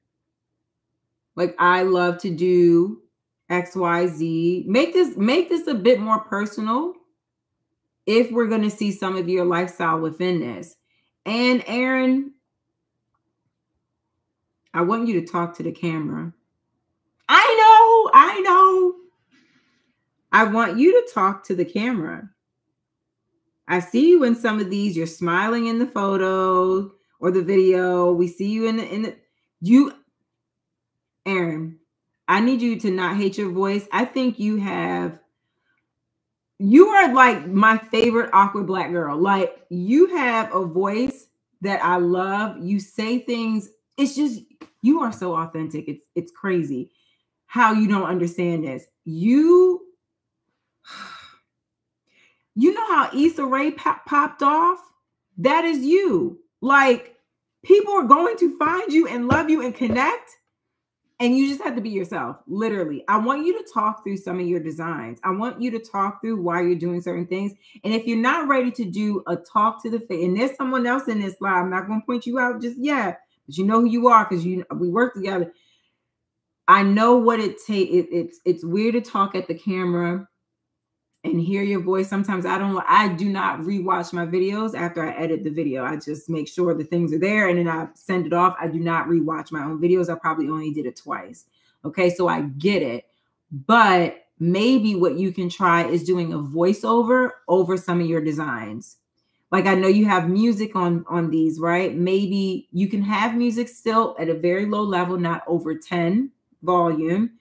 Like I love to do XYZ. Make this make this a bit more personal if we're going to see some of your lifestyle within this. And Aaron, I want you to talk to the camera. I know, I know. I want you to talk to the camera. I see you in some of these. You're smiling in the photo or the video. We see you in the in the you Aaron. I need you to not hate your voice. I think you have you are like my favorite awkward black girl. Like you have a voice that I love. You say things. It's just you are so authentic. It's it's crazy how you don't understand this. You you know how Issa Rae pop, popped off? That is you. Like people are going to find you and love you and connect and you just have to be yourself literally i want you to talk through some of your designs i want you to talk through why you're doing certain things and if you're not ready to do a talk to the face and there's someone else in this live i'm not going to point you out just yet but you know who you are because you we work together. I know what it takes. It, it's it's weird to talk at the camera and hear your voice. Sometimes I don't. I do not rewatch my videos after I edit the video. I just make sure the things are there and then I send it off. I do not rewatch my own videos. I probably only did it twice. Okay, so I get it, but maybe what you can try is doing a voiceover over some of your designs like i know you have music on on these right? Maybe you can have music still at a very low level not over 10 volume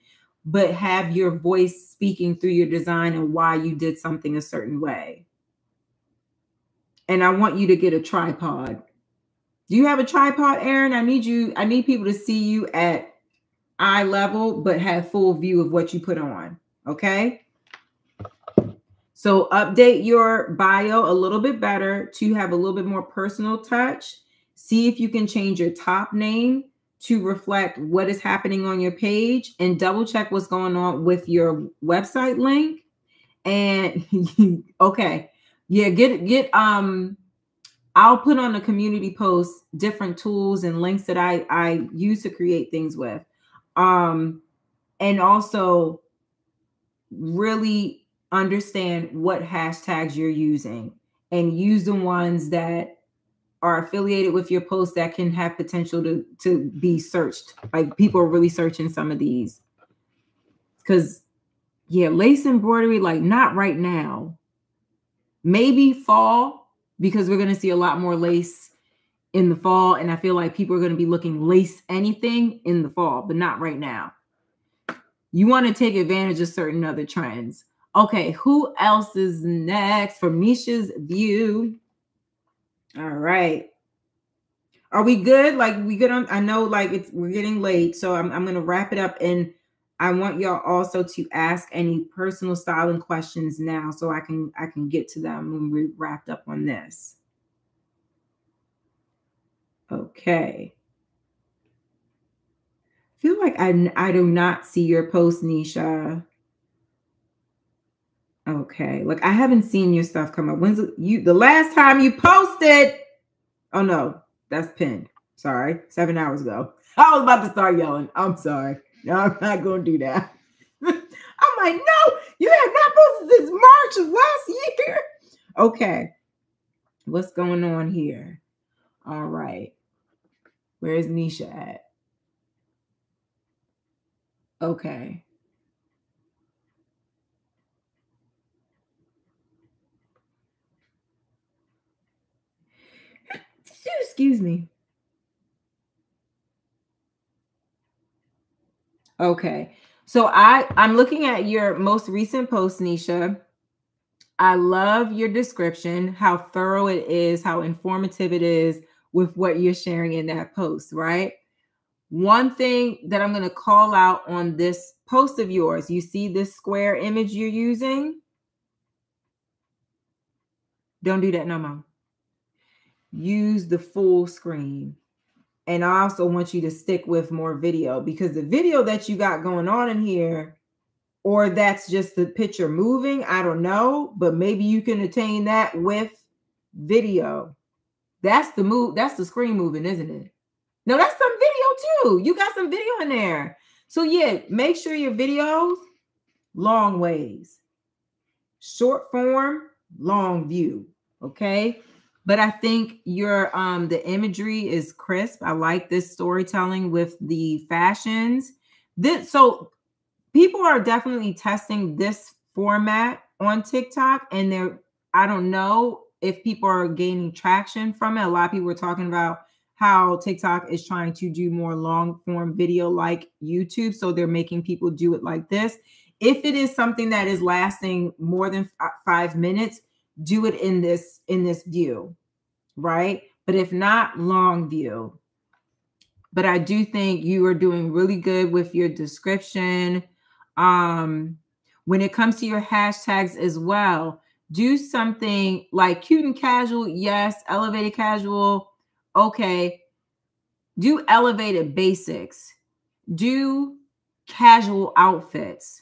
but have your voice speaking through your design and why you did something a certain way. And i want you to get a tripod. Do you have a tripod aaron i need you i need people to see you at eye level but have full view of what you put on okay so update your bio a little bit better to have a little bit more personal touch. See if you can change your top name to reflect what is happening on your page and double check what's going on with your website link. And okay, yeah, get get um I'll put on a community post different tools and links that I I use to create things with. Um and also really understand what hashtags you're using and use the ones that are affiliated with your post that can have potential to to be searched. Like people are really searching some of these. Cuz yeah, lace embroidery like not right now. Maybe fall because we're to see a lot more lace in the fall and I feel like people are to be looking lace anything in the fall, but not right now. You want to take advantage of certain other trends. Okay, who else is next for Nisha's view? All right. Are we good? Like we good on I know like it's we're getting late, so I'm I'm gonna wrap it up and I want y'all also to ask any personal styling questions now so I can I can get to them when we're wrapped up on this. Okay. I feel like I I do not see your post, Nisha. Okay, like I haven't seen your stuff come up. When's you the last time you posted? Oh no, that's pinned. Sorry, seven hours ago. I was about to start yelling. I'm sorry. No, I'm not gonna do that. I'm like, no, you have not posted since March of last year. Okay, what's going on here? All right, where's Nisha at? Okay. Excuse me. Okay. So I I'm looking at your most recent post, Nisha. I love your description, how thorough it is, how informative it is with what you're sharing in that post, right? One thing that I'm going to call out on this post of yours, you see this square image you're using? Don't do that no more use the full screen. And I also want you to stick with more video because the video that you got going on in here, or that's just the picture moving, I don't know, but maybe you can attain that with video. That's the move, that's the screen moving, isn't it? No, that's some video too. You got some video in there. So, yeah, make sure your videos long ways, short form, long view. Okay but I think your um the imagery is crisp. I like this storytelling with the fashions. This so people are definitely testing this format on TikTok and they're I don't know if people are gaining traction from it. A lot of people are talking about how TikTok is trying to do more long form video like YouTube. So they're making people do it like this. If it is something that is lasting more than five minutes, do it in this in this view right? But if not long view. But i do think you are doing really good with your description. Um when it comes to your hashtags as well do something like cute and casual yes elevated casual okay. Do elevated basics. Do casual outfits.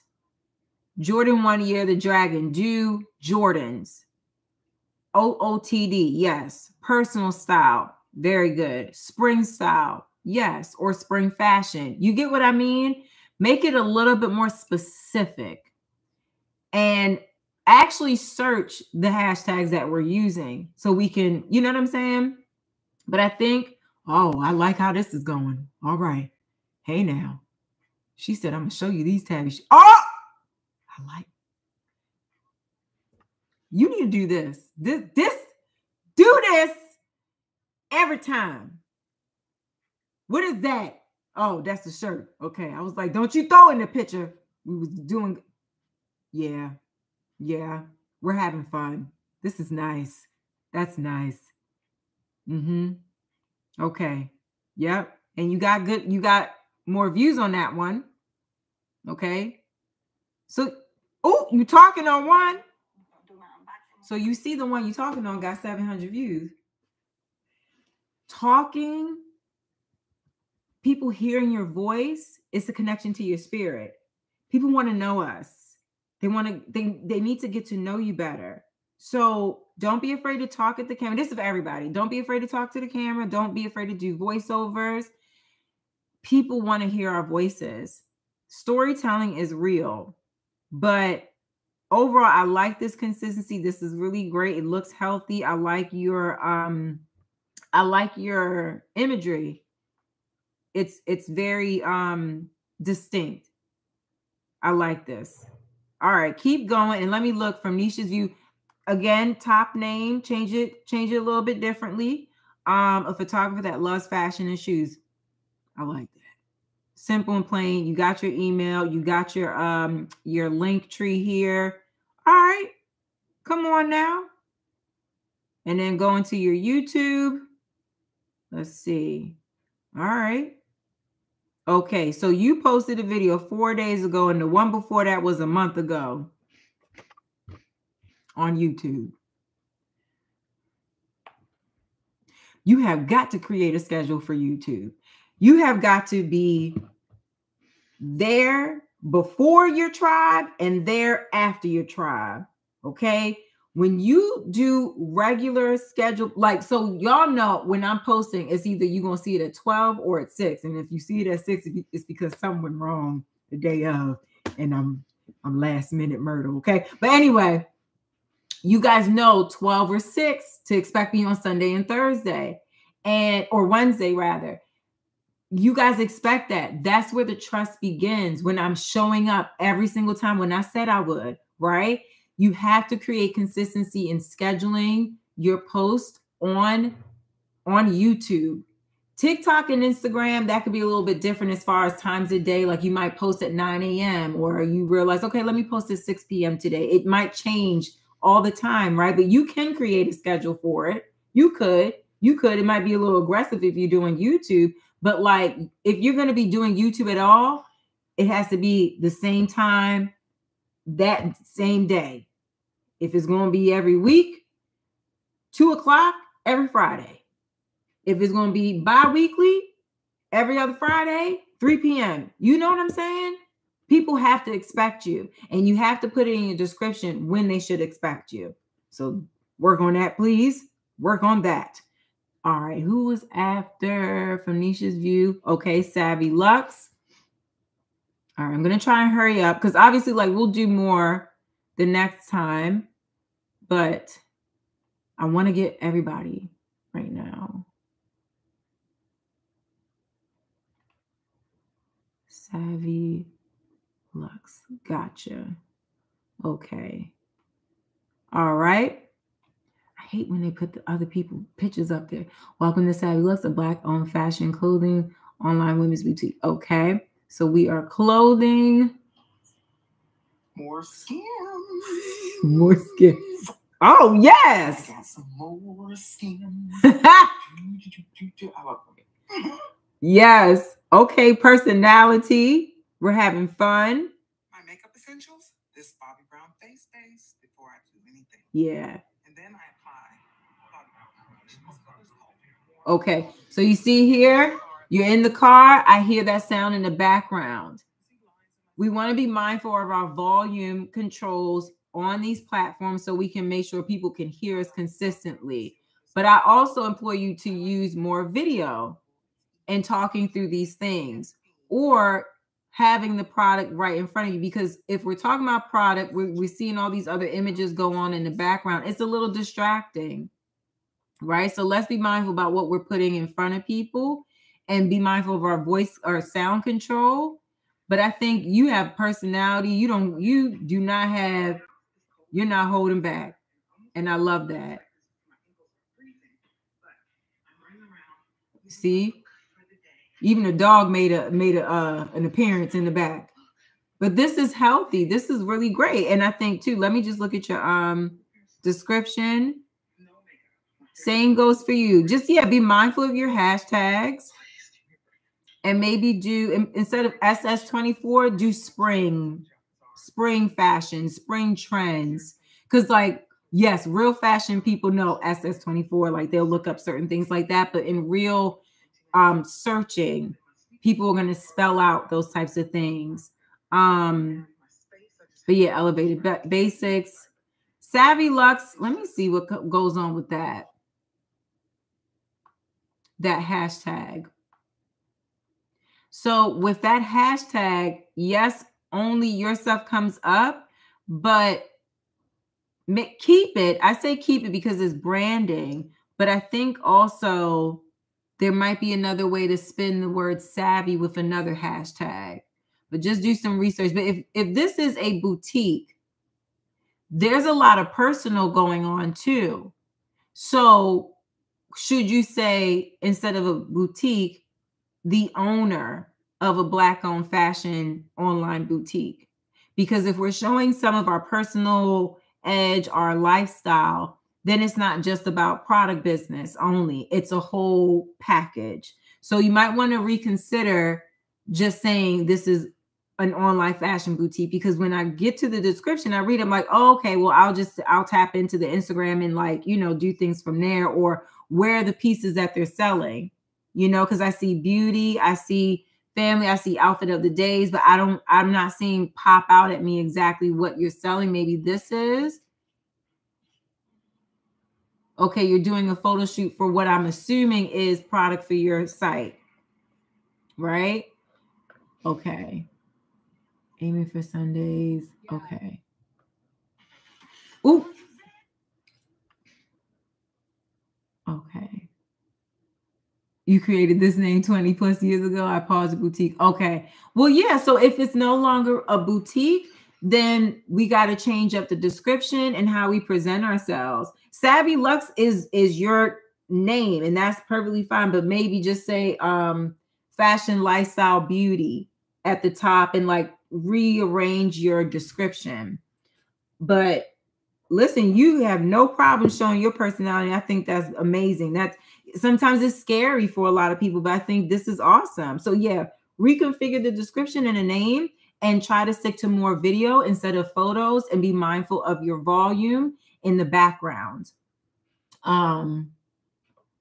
Jordan one year the dragon. Do jordans OOTD, yes. Personal style, very good. Spring style, yes. Or spring fashion. You get what I mean? Make it a little bit more specific and actually search the hashtags that we're using so we can, you know what I'm saying? But I think, oh, I like how this is going. All right. Hey, now. She said, I'm going to show you these tabs. Oh, I like you need to do this. This, this, do this every time. What is that? Oh, that's the shirt. Okay. I was like, don't you throw in the picture. We was doing, yeah, yeah. We're having fun. This is nice. That's nice. Mm-hmm. Okay. Yep. And you got good, you got more views on that one. Okay. So, oh, you talking on one? So you see the one you're talking on got 700 views. Talking, people hearing your voice, it's a connection to your spirit. People want to know us. They want to, they, they need to get to know you better. So don't be afraid to talk at the camera. This is for everybody. Don't be afraid to talk to the camera. Don't be afraid to do voiceovers. People want to hear our voices. Storytelling is real, but overall i like this consistency. This is really great. It looks healthy. I like your um i like your imagery. It's it's very um distinct. I like this. All right keep going and let me look from nisha's view. Again top name change it change it a little bit differently. Um a photographer that loves fashion and shoes. I like that simple and plain. You got your email, you got your um your link tree here. All right. Come on now. And then go into your YouTube. Let's see. All right. Okay, so you posted a video four days ago, and the one before that was a month ago on YouTube. You have got to create a schedule for YouTube. You have got to be there before your tribe and there after your tribe. Okay. When you do regular schedule, like so, y'all know when I'm posting, it's either you're gonna see it at 12 or at six. And if you see it at six, it's because something went wrong the day of, and I'm I'm last minute murder. Okay. But anyway, you guys know 12 or 6 to expect me on Sunday and Thursday and or Wednesday rather. You guys expect that. That's where the trust begins when I'm showing up every single time when I said I would, right? You have to create consistency in scheduling your post on on YouTube. TikTok and Instagram, that could be a little bit different as far as times a day. Like you might post at 9 a.m. or you realize, okay, let me post at 6 p.m. today. It might change all the time, right? But you can create a schedule for it. You could, you could. It might be a little aggressive if you're doing YouTube, but like if you're going to be doing YouTube at all, it has to be the same time that same day. If it's going to be every week, two o'clock every Friday. If it's going to be bi weekly, every other Friday, 3 p.m. You know what I'm saying? People have to expect you, and you have to put it in your description when they should expect you. So work on that, please. Work on that. All right, who was after from Nisha's view? Okay, Savvy Lux. All right, I'm gonna try and hurry up because obviously, like, we'll do more the next time, but I want to get everybody right now. Savvy Lux. Gotcha. Okay. All right. Hate when they put the other people pictures up there. Welcome to Savvy Lux, a black owned fashion clothing online women's boutique. Okay. So we are clothing. More skin. More skin. Oh, yes. I got some more skin. yes. Okay. Personality. We're having fun. My makeup essentials. This Bobbi Brown face base before I do anything. Yeah. And then I apply Bobbi Brown foundation. This color is called Okay. So you see here, you're in the car. I hear that sound in the background. We want to be mindful of our volume controls on these platforms so we can make sure people can hear us consistently. But I also implore you to use more video and talking through these things or having the product right in front of you because if we're talking about product we're, we're seeing all these other images go on in the background it's a little distracting right so let's be mindful about what we're putting in front of people and be mindful of our voice or sound control but i think you have personality you don't you do not have you're not holding back and i love that see even a dog made a made a uh, an appearance in the back. But this is healthy. This is really great. And I think too, let me just look at your um description. Same goes for you. Just yeah, be mindful of your hashtags. And maybe do instead of SS24, do spring, spring fashion, spring trends. Because like yes, real fashion people know SS24, like they'll look up certain things like that. But in real um searching people are going to spell out those types of things um but yeah elevated ba- basics savvy lux let me see what goes on with that that hashtag so with that hashtag yes only your stuff comes up but keep it i say keep it because it's branding but i think also there might be another way to spin the word savvy with another hashtag, but just do some research. But if, if this is a boutique, there's a lot of personal going on too. So, should you say instead of a boutique, the owner of a black owned fashion online boutique. Because if we're showing some of our personal edge, our lifestyle, then it's not just about product business only, it's a whole package. So you might want to reconsider just saying this is an online fashion boutique because when I get to the description, I read, I'm like, oh, okay, well, I'll just I'll tap into the Instagram and like, you know, do things from there or where the pieces that they're selling, you know, because I see beauty, I see family, I see outfit of the days, but I don't, I'm not seeing pop out at me exactly what you're selling. Maybe this is. Okay, you're doing a photo shoot for what I'm assuming is product for your site, right? Okay. Aiming for Sundays. Okay. Ooh. Okay. You created this name 20 plus years ago. I paused a boutique. Okay. Well, yeah. So if it's no longer a boutique, then we got to change up the description and how we present ourselves. Savvy Lux is is your name, and that's perfectly fine. But maybe just say um fashion, lifestyle, beauty at the top and like rearrange your description. But listen, you have no problem showing your personality. I think that's amazing. That's sometimes it's scary for a lot of people, but I think this is awesome. So yeah, reconfigure the description and a name and try to stick to more video instead of photos and be mindful of your volume in the background. Um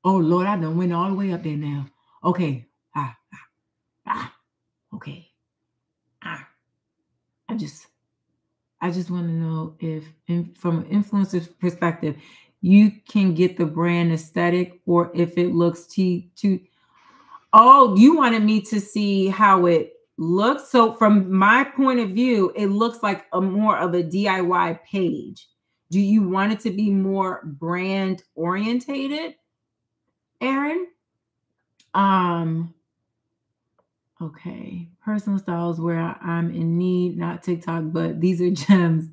oh Lord, I done went all the way up there now. Okay. Ah, ah, ah. Okay. Ah. I just I just want to know if, from an influencer's perspective, you can get the brand aesthetic or if it looks too, too. Oh, you wanted me to see how it looks. So, from my point of view, it looks like a more of a DIY page. Do you want it to be more brand orientated, Aaron? Um, Okay. Personal styles where I'm in need, not TikTok, but these are gems.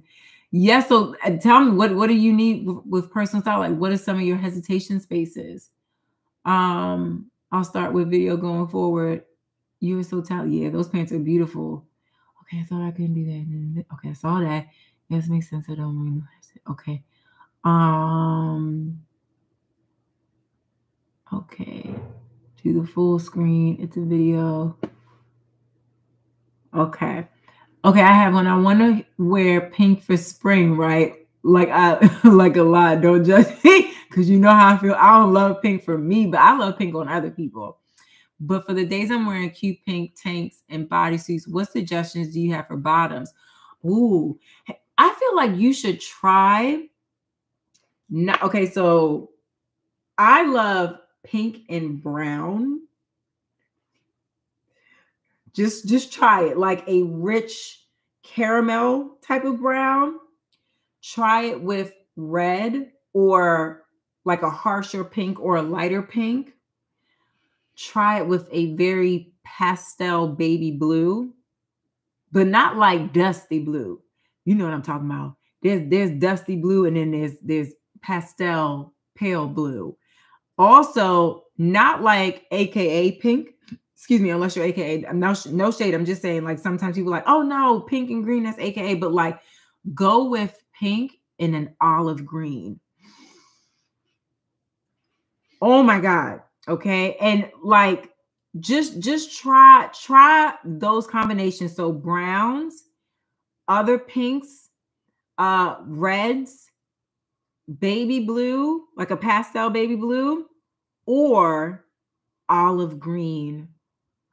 Yes. So uh, tell me what what do you need with personal style? Like what are some of your hesitation spaces? Um, I'll start with video going forward. You are so talented. Yeah, those pants are beautiful. Okay, I thought I couldn't do that. Okay, I saw that. Yes, makes sense. I don't want. Okay. Um. Okay. Do the full screen. It's a video. Okay. Okay, I have one. I want to wear pink for spring, right? Like I like a lot. Don't judge me because you know how I feel. I don't love pink for me, but I love pink on other people. But for the days I'm wearing cute pink tanks and bodysuits, what suggestions do you have for bottoms? Ooh, I feel like you should try. Not, okay, so I love pink and brown just just try it like a rich caramel type of brown. Try it with red or like a harsher pink or a lighter pink. Try it with a very pastel baby blue, but not like dusty blue. You know what I'm talking about. There's there's dusty blue and then there's there's pastel pale blue. Also, not like AKA pink, excuse me, unless you're AKA, no, no shade. I'm just saying, like sometimes people like, oh no, pink and green, that's AKA, but like go with pink and an olive green. Oh my God. Okay. And like just just try try those combinations. So browns, other pinks, uh, reds, baby blue, like a pastel baby blue, or olive green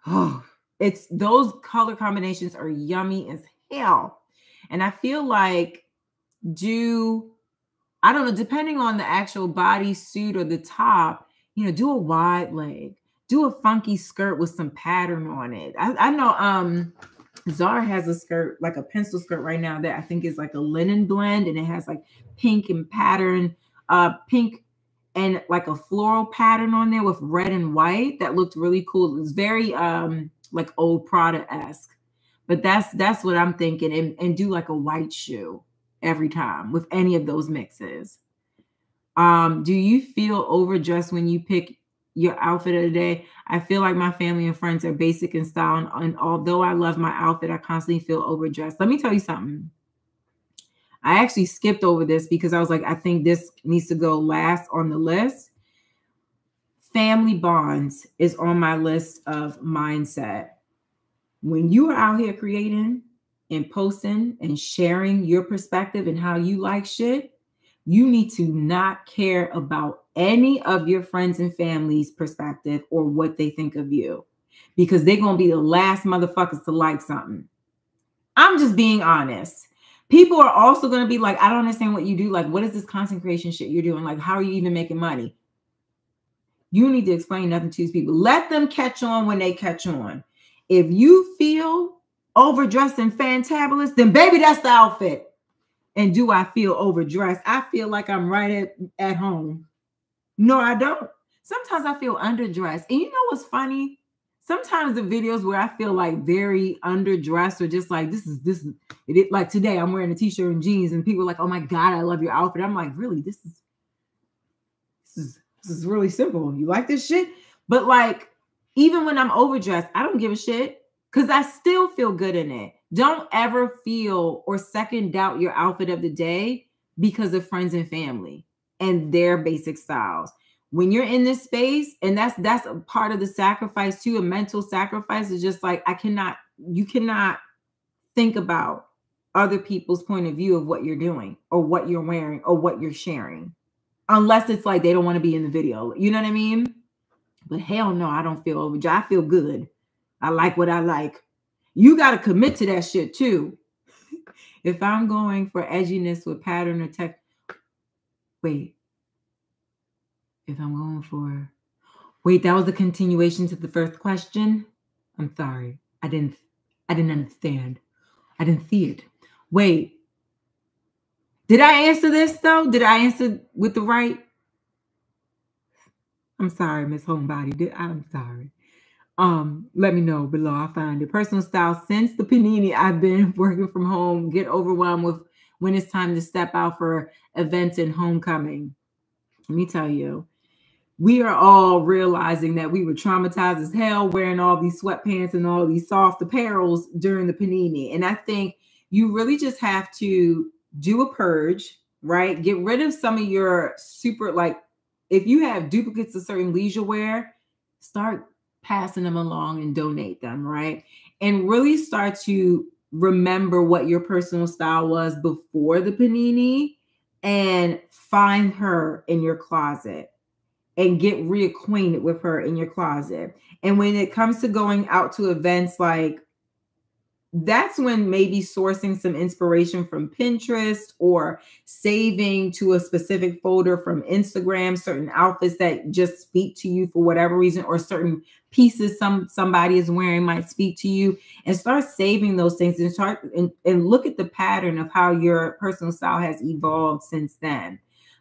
oh, it's those color combinations are yummy as hell. And I feel like do I don't know, depending on the actual body suit or the top, you know, do a wide leg, do a funky skirt with some pattern on it. I, I know um Zara has a skirt, like a pencil skirt right now that I think is like a linen blend and it has like pink and pattern, uh pink and like a floral pattern on there with red and white that looked really cool. It was very um like old Prada-esque. But that's that's what I'm thinking. And, and do like a white shoe every time with any of those mixes. Um, do you feel overdressed when you pick your outfit of the day. I feel like my family and friends are basic in style. And, and although I love my outfit, I constantly feel overdressed. Let me tell you something. I actually skipped over this because I was like, I think this needs to go last on the list. Family bonds is on my list of mindset. When you are out here creating and posting and sharing your perspective and how you like shit, you need to not care about any of your friends and family's perspective or what they think of you because they're going to be the last motherfuckers to like something. I'm just being honest. People are also going to be like, I don't understand what you do. Like, what is this content creation shit you're doing? Like, how are you even making money? You need to explain nothing to these people. Let them catch on when they catch on. If you feel overdressed and fantabulous, then baby, that's the outfit. And do I feel overdressed? I feel like I'm right at, at home. No, I don't. Sometimes I feel underdressed. And you know what's funny? Sometimes the videos where I feel like very underdressed or just like this is this is it, like today I'm wearing a t-shirt and jeans and people are like, oh my God, I love your outfit. I'm like, really, this is this is this is really simple. You like this shit? But like, even when I'm overdressed, I don't give a shit because I still feel good in it. Don't ever feel or second doubt your outfit of the day because of friends and family and their basic styles. When you're in this space, and that's that's a part of the sacrifice too, a mental sacrifice is just like I cannot, you cannot think about other people's point of view of what you're doing or what you're wearing or what you're sharing. Unless it's like they don't want to be in the video. You know what I mean? But hell no, I don't feel overjoyed. I feel good. I like what I like you got to commit to that shit too. if I'm going for edginess with pattern or tech, wait. If I'm going for, wait, that was a continuation to the first question. I'm sorry, I didn't, I didn't understand. I didn't see it. Wait, did I answer this though? Did I answer with the right? I'm sorry, Miss Homebody. Did I'm sorry um let me know below i'll find it personal style since the panini i've been working from home get overwhelmed with when it's time to step out for events and homecoming let me tell you we are all realizing that we were traumatized as hell wearing all these sweatpants and all these soft apparels during the panini. And i think you really just have to do a purge right? Get rid of some of your super like if you have duplicates of certain leisure wear start passing them along and donate them, right? And really start to remember what your personal style was before the panini and find her in your closet and get reacquainted with her in your closet. And when it comes to going out to events like that's when maybe sourcing some inspiration from Pinterest or saving to a specific folder from Instagram, certain outfits that just speak to you for whatever reason, or certain pieces some somebody is wearing might speak to you, and start saving those things and start and, and look at the pattern of how your personal style has evolved since then.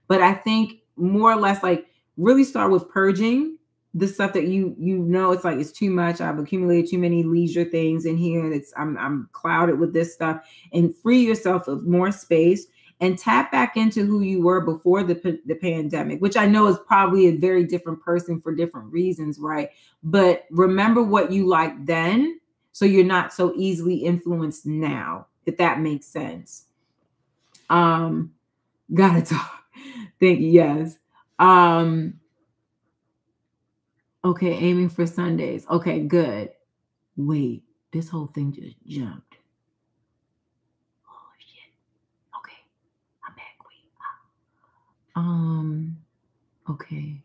But I think more or less like really start with purging the stuff that you you know it's like it's too much i've accumulated too many leisure things in here that's i'm i'm clouded with this stuff and free yourself of more space and tap back into who you were before the, the pandemic which i know is probably a very different person for different reasons right? But remember what you liked then so you're not so easily influenced now if that makes sense. Um gotta talk. Thank you yes um Okay, aiming for Sundays. Okay, good. Wait, this whole thing just jumped. Oh shit. Okay, I'm back. Wait. Um. Okay.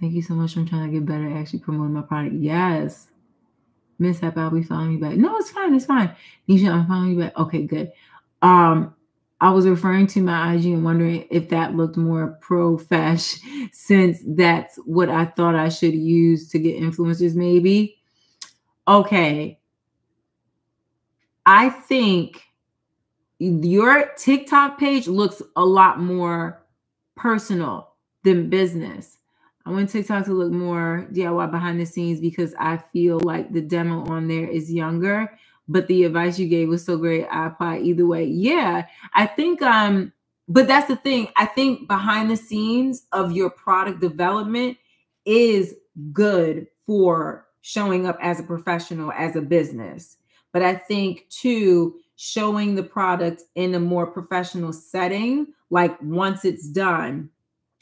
Thank you so much. I'm trying to get better actually promoting my product. Yes. Miss Happy, I'll be following you back. No, it's fine. It's fine. Nisha, I'm following you back. Okay, good. Um, I was referring to my IG and wondering if that looked more pro fesh, since that's what I thought I should use to get influencers, maybe. Okay. I think your TikTok page looks a lot more personal than business. I want TikTok to look more DIY behind the scenes because I feel like the demo on there is younger but the advice you gave was so great. I apply either way. Yeah, I think um but that's the thing. I think behind the scenes of your product development is good for showing up as a professional, as a business. But I think too, showing the product in a more professional setting, like once it's done,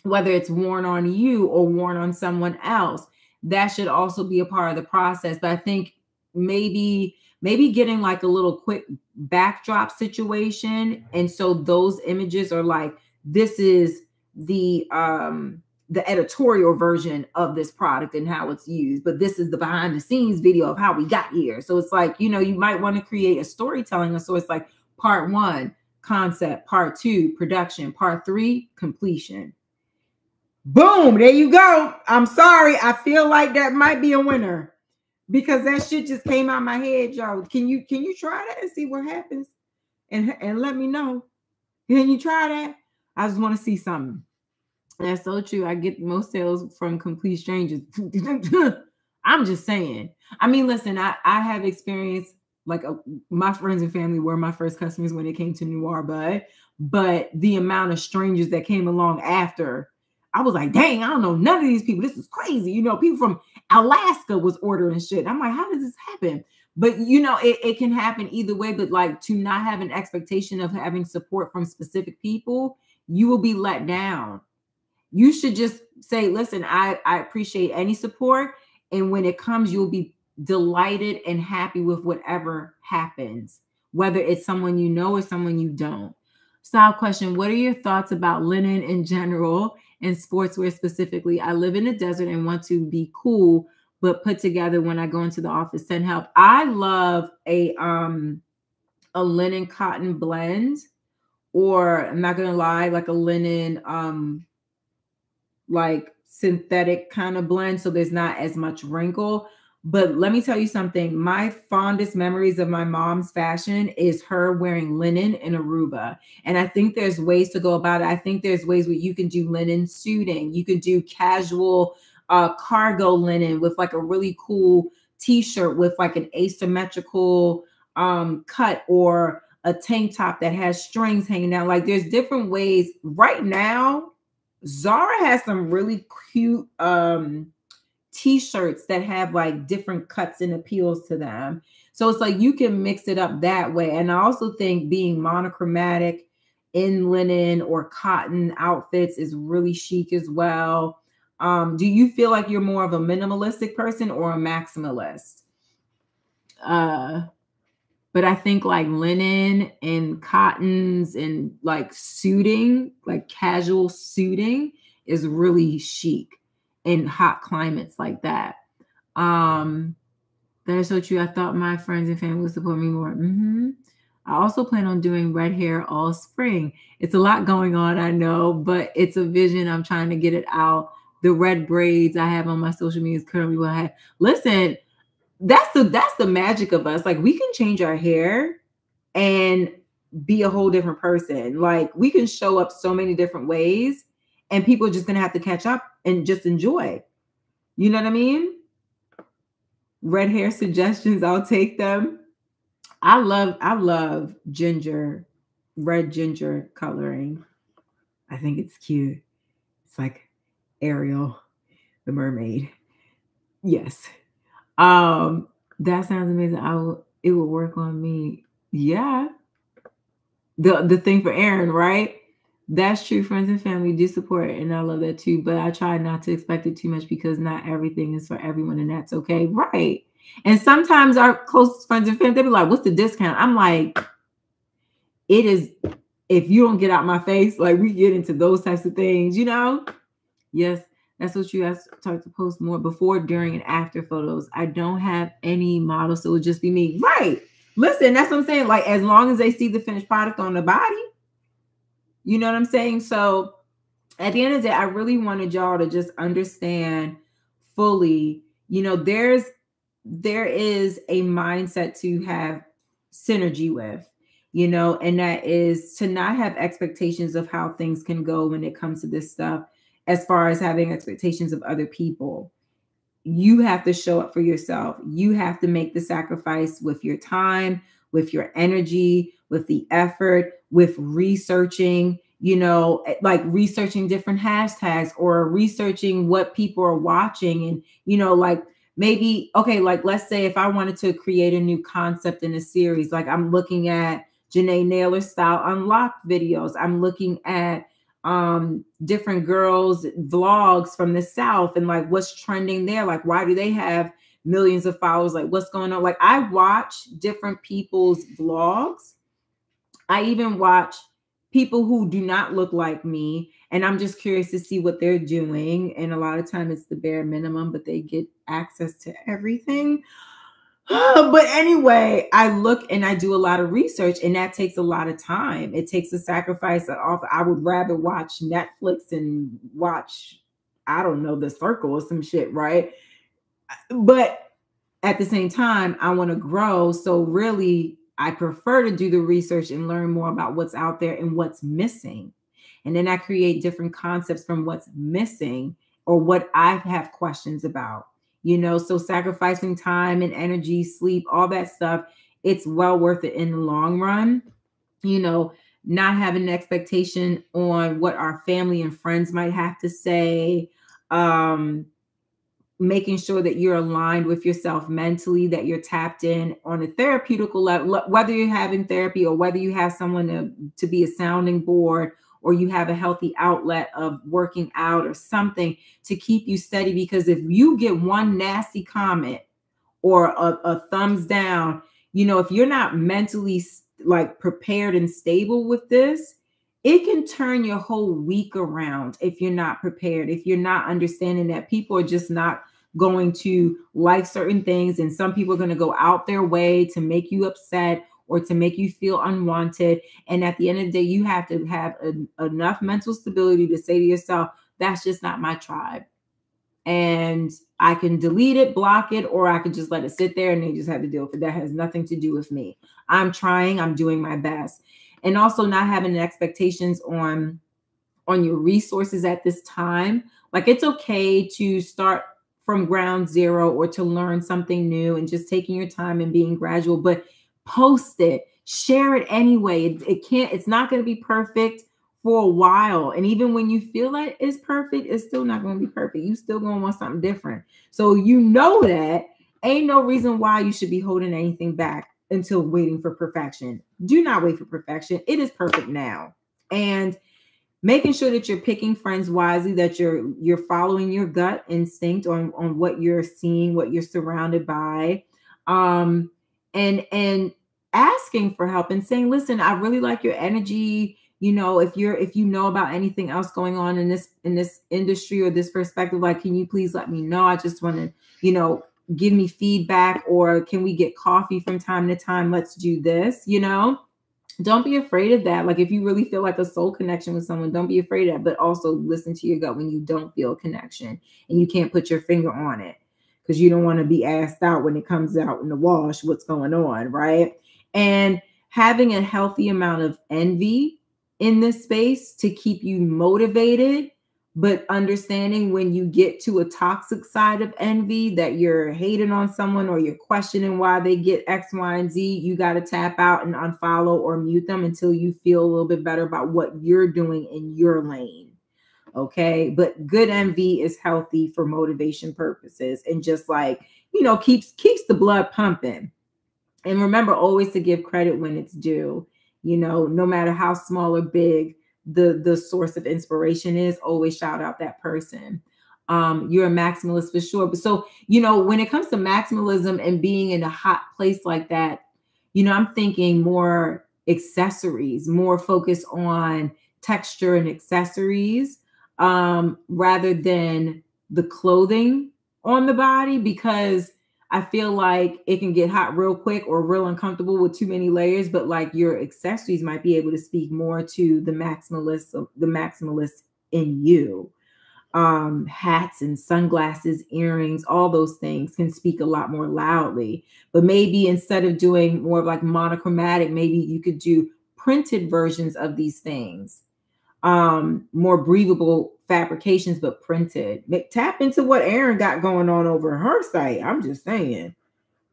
whether it's worn on you or worn on someone else, that should also be a part of the process. But I think maybe maybe getting like a little quick backdrop situation. And so those images are like this is the um the editorial version of this product and how it's used but this is the behind the scenes video of how we got here. So it's like you know you might want to create a storytelling. So it's like part one concept part two production part three completion. Boom there you go. I'm sorry. I feel like that might be a winner because that shit just came out my head y'all can you can you try that and see what happens and and let me know can you try that i just want to see something that's so true. I get most sales from complete strangers. I'm just saying. I mean, listen, I, I have experienced like a, my friends and family were my first customers when it came to Noir Bud, but the amount of strangers that came along after, I was like, dang, I don't know none of these people. This is crazy. You know, people from Alaska was ordering shit. I'm like, how does this happen? But you know, it, it can happen either way. But like to not have an expectation of having support from specific people, you will be let down you should just say, listen, I, I appreciate any support. And when it comes, you'll be delighted and happy with whatever happens, whether it's someone you know or someone you don't. Style question What are your thoughts about linen in general and sportswear specifically? I live in a desert and want to be cool, but put together when I go into the office, send help. I love a um a linen cotton blend, or I'm not gonna lie, like a linen um like synthetic kind of blend so there's not as much wrinkle but let me tell you something. My fondest memories of my mom's fashion is her wearing linen in aruba. And i think there's ways to go about it. I think there's ways where you can do linen suiting. You can do casual uh, cargo linen with like a really cool t-shirt with like an asymmetrical um, cut or a tank top that has strings hanging down like there's different ways. Right now Zara has some really cute um t-shirts that have like different cuts and appeals to them. So it's like you can mix it up that way. And I also think being monochromatic in linen or cotton outfits is really chic as well. Um, do you feel like you're more of a minimalistic person or a maximalist? Uh but I think like linen and cottons and like suiting, like casual suiting is really chic in hot climates like that. Um, that is so true. I thought my friends and family would support me more. Mm-hmm. I also plan on doing red hair all spring. It's a lot going on, I know, but it's a vision. I'm trying to get it out. The red braids I have on my social media is currently what I have. Listen, that's the that's the magic of us. Like we can change our hair and be a whole different person. Like we can show up so many different ways and people are just gonna have to catch up and just enjoy. You know what I mean? Red hair suggestions, I'll take them. I love, I love ginger, red ginger coloring. I think it's cute. It's like Ariel, the mermaid. Yes. Um, that sounds amazing. I will it will work on me. Yeah. The the thing for Aaron, right? That's true. Friends and family do support, and I love that too. But I try not to expect it too much because not everything is for everyone, and that's okay, right? And sometimes our close friends and family they be like, "What's the discount?" I'm like, "It is if you don't get out my face." Like we get into those types of things, you know. Yes, that's what you guys start to post more before, during, and after photos. I don't have any models, so it would just be me. Right. Listen, that's what I'm saying. Like, as long as they see the finished product on the body, you know what I'm saying? So at the end of the day, I really wanted y'all to just understand fully, you know, there's there is a mindset to have synergy with, you know, and that is to not have expectations of how things can go when it comes to this stuff as far as having expectations of other people. You have to show up for yourself. You have to make the sacrifice with your time, with your energy, with the effort, with researching. you know, eh, like researching different hashtags or researching what people are watching and, you know, like maybe, okay, like let's say if I wanted to create a new concept in a series, like I'm looking at Janae Naylor style unlocked videos, I'm looking at um different girls vlogs from the south and like what's trending there? Like why do they have millions of followers? Like what's going on? Like i watch different people's vlogs i even watch people who do not look like me and i'm just curious to see what they're doing and a lot of time it's the bare minimum but they get access to everything. But anyway i look and i do a lot of research and that takes a lot of time. It takes a sacrifice of i would rather watch netflix and watch i don't know the circle or some shit right? Uh, but at the same time i want to grow. So really I prefer to do the research and learn more about what's out there and what's missing. And then I create different concepts from what's missing or what I have questions about. You know, so sacrificing time and energy, sleep, all that stuff, it's well worth it in the long run. You know, not having an expectation on what our family and friends might have to say. Um, making sure that you're aligned with yourself mentally, that you're tapped in on a therapeutic level, whether you're having therapy or whether you have someone to, to be a sounding board or you have a healthy outlet of working out or something to keep you steady. Because if you get one nasty comment or a, a thumbs down, you know, if you're not mentally like prepared and stable with this, it can turn your whole week around if you're not prepared, if you're not understanding that people are just not going to like certain things. And some people are going to go out their way to make you upset or to make you feel unwanted. And at the end of the day, you have to have a, enough mental stability to say to yourself, that's just not my tribe. And I can delete it, block it, or I can just let it sit there and they just have to deal with it. That has nothing to do with me. I'm trying, I'm doing my best and also not having expectations on on your resources at this time. Like it's okay to start from ground zero or to learn something new and just taking your time and being gradual but post it share it anyway. It, it can't it's not going to be perfect for a while. And even when you feel like it's perfect it's still not going to be perfect. You still going to want something different. So you know that ain't no reason why you should be holding anything back until waiting for perfection. Do not wait for perfection. It is perfect now. And making sure that you're picking friends wisely, that you're you're following your gut instinct on, on what you're seeing, what you're surrounded by. Um and and asking for help and saying, listen, I really like your energy. You know, if you're if you know about anything else going on in this in this industry or this perspective, like, can you please let me know? I just want to, you know, give me feedback or can we get coffee from time to time? Let's do this, you know? Don't be afraid of that. Like if you really feel like a soul connection with someone, don't be afraid of that. But also listen to your gut when you don't feel a connection and you can't put your finger on it because you don't want to be asked out when it comes out in the wash what's going on, right? And having a healthy amount of envy in this space to keep you motivated but understanding when you get to a toxic side of envy that you're hating on someone or you're questioning why they get X, Y, and Z, you got to tap out and unfollow or mute them until you feel a little bit better about what you're doing in your lane. Okay. But good envy is healthy for motivation purposes and just like, you know, keeps keeps the blood pumping. And remember always to give credit when it's due, you know, no matter how small or big the the source of inspiration is always shout out that person. Um you're a maximalist for sure. But so you know when it comes to maximalism and being in a hot place like that you know i'm thinking more accessories more focus on texture and accessories um rather than the clothing on the body because I feel like it can get hot real quick or real uncomfortable with too many layers, but like your accessories might be able to speak more to the maximalist, the maximalist in you. Um, hats and sunglasses, earrings, all those things can speak a lot more loudly. But maybe instead of doing more of like monochromatic, maybe you could do printed versions of these things um more breathable fabrications but printed tap into what Erin got going on over her site i'm just saying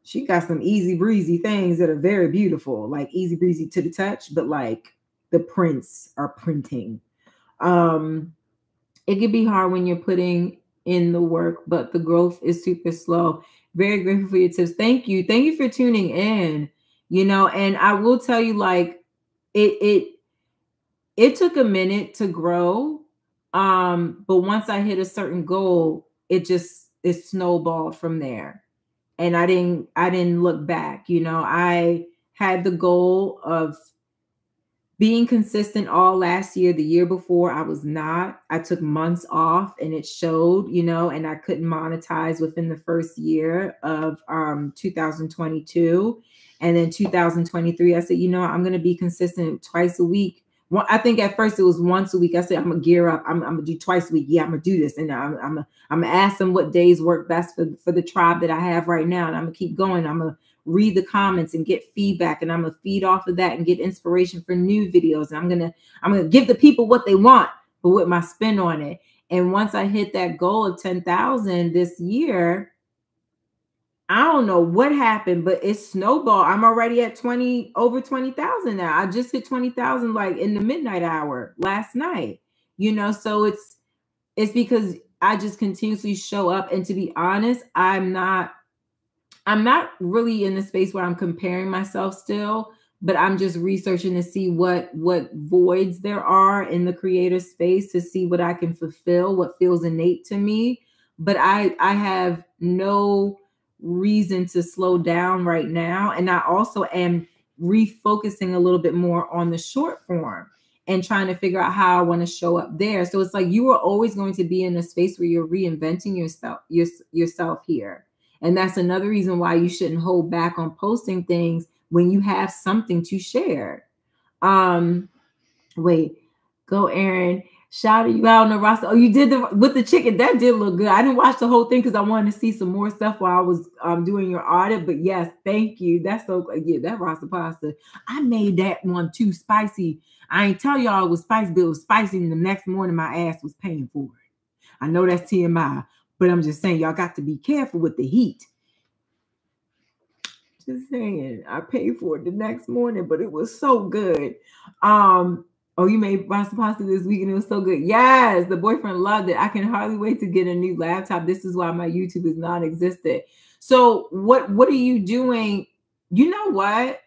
she got some easy breezy things that are very beautiful like easy breezy to the touch but like the prints are printing. Um, it can be hard when you're putting in the work, but the growth is super slow. Very grateful for your tips. Thank you. Thank you for tuning in. You know, and I will tell you, like, it it it took a minute to grow. Um, but once I hit a certain goal, it just it snowballed from there. And I didn't I didn't look back. You know, I had the goal of being consistent all last year, the year before, I was not. I took months off and it showed, you know, and I couldn't monetize within the first year of um, 2022. And then 2023, I said, you know, I'm going to be consistent twice a week. I think at first it was once a week. I said, I'm to gear up. I'm, I'm to do twice a week. Yeah, I'm to do this. And I'm, I'm, I'm going to ask them what days work best for, for the tribe that I have right now. And I'm to keep going. I'm to read the comments and get feedback and i'm to feed off of that and get inspiration for new videos and i'm to i'm to give the people what they want but with my spin on it and once i hit that goal of 10,000 this year I don't know what happened, but it's snowball. I'm already at 20 over 20,000 now. I just hit 20,000 like in the midnight hour last night. You know, so it's it's because I just continuously show up and to be honest, I'm not I'm not really in the space where I'm comparing myself still, but I'm just researching to see what what voids there are in the creator space to see what I can fulfill, what feels innate to me. But I I have no reason to slow down right now, and I also am refocusing a little bit more on the short form and trying to figure out how I want to show up there. So it's like you are always going to be in a space where you're reinventing yourself your, yourself here. And that's another reason why you shouldn't hold back on posting things when you have something to share. Um, wait, go, Aaron. Shout you out on the roster. Oh, you did the with the chicken. That did look good. I didn't watch the whole thing because I wanted to see some more stuff while I was um, doing your audit. But yes, thank you. That's so yeah, that rasta pasta. I made that one too spicy. I ain't tell y'all it was spicy, but it was spicy. And the next morning my ass was paying for it. I know that's TMI, but I'm just saying, y'all got to be careful with the heat. Just saying, I paid for it the next morning, but it was so good. Um, oh, you made pasta pasta this week and it was so good. Yes, the boyfriend loved it. I can hardly wait to get a new laptop. This is why my YouTube is non-existent. So, what what are you doing? You know what?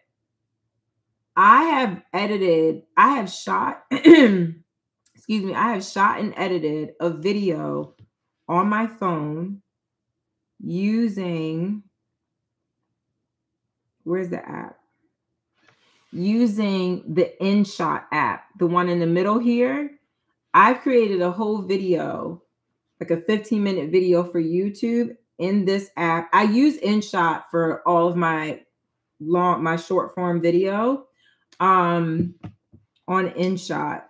I have edited, I have shot, excuse me, I have shot and edited a video on my phone using where's the app? Using the InShot app, the one in the middle here. I've created a whole video, like a 15 minute video for YouTube in this app. I use InShot for all of my long, my short form video um, on InShot.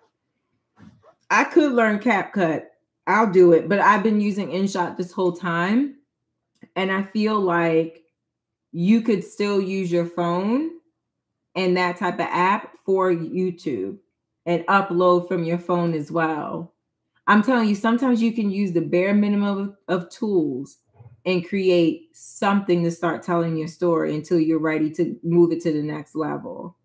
I could learn CapCut I'll do it. But I've been using InShot this whole time. And I feel like you could still use your phone and that type of app for YouTube and upload from your phone as well. I'm telling you, sometimes you can use the bare minimum of, of tools and create something to start telling your story until you're ready to move it to the next level.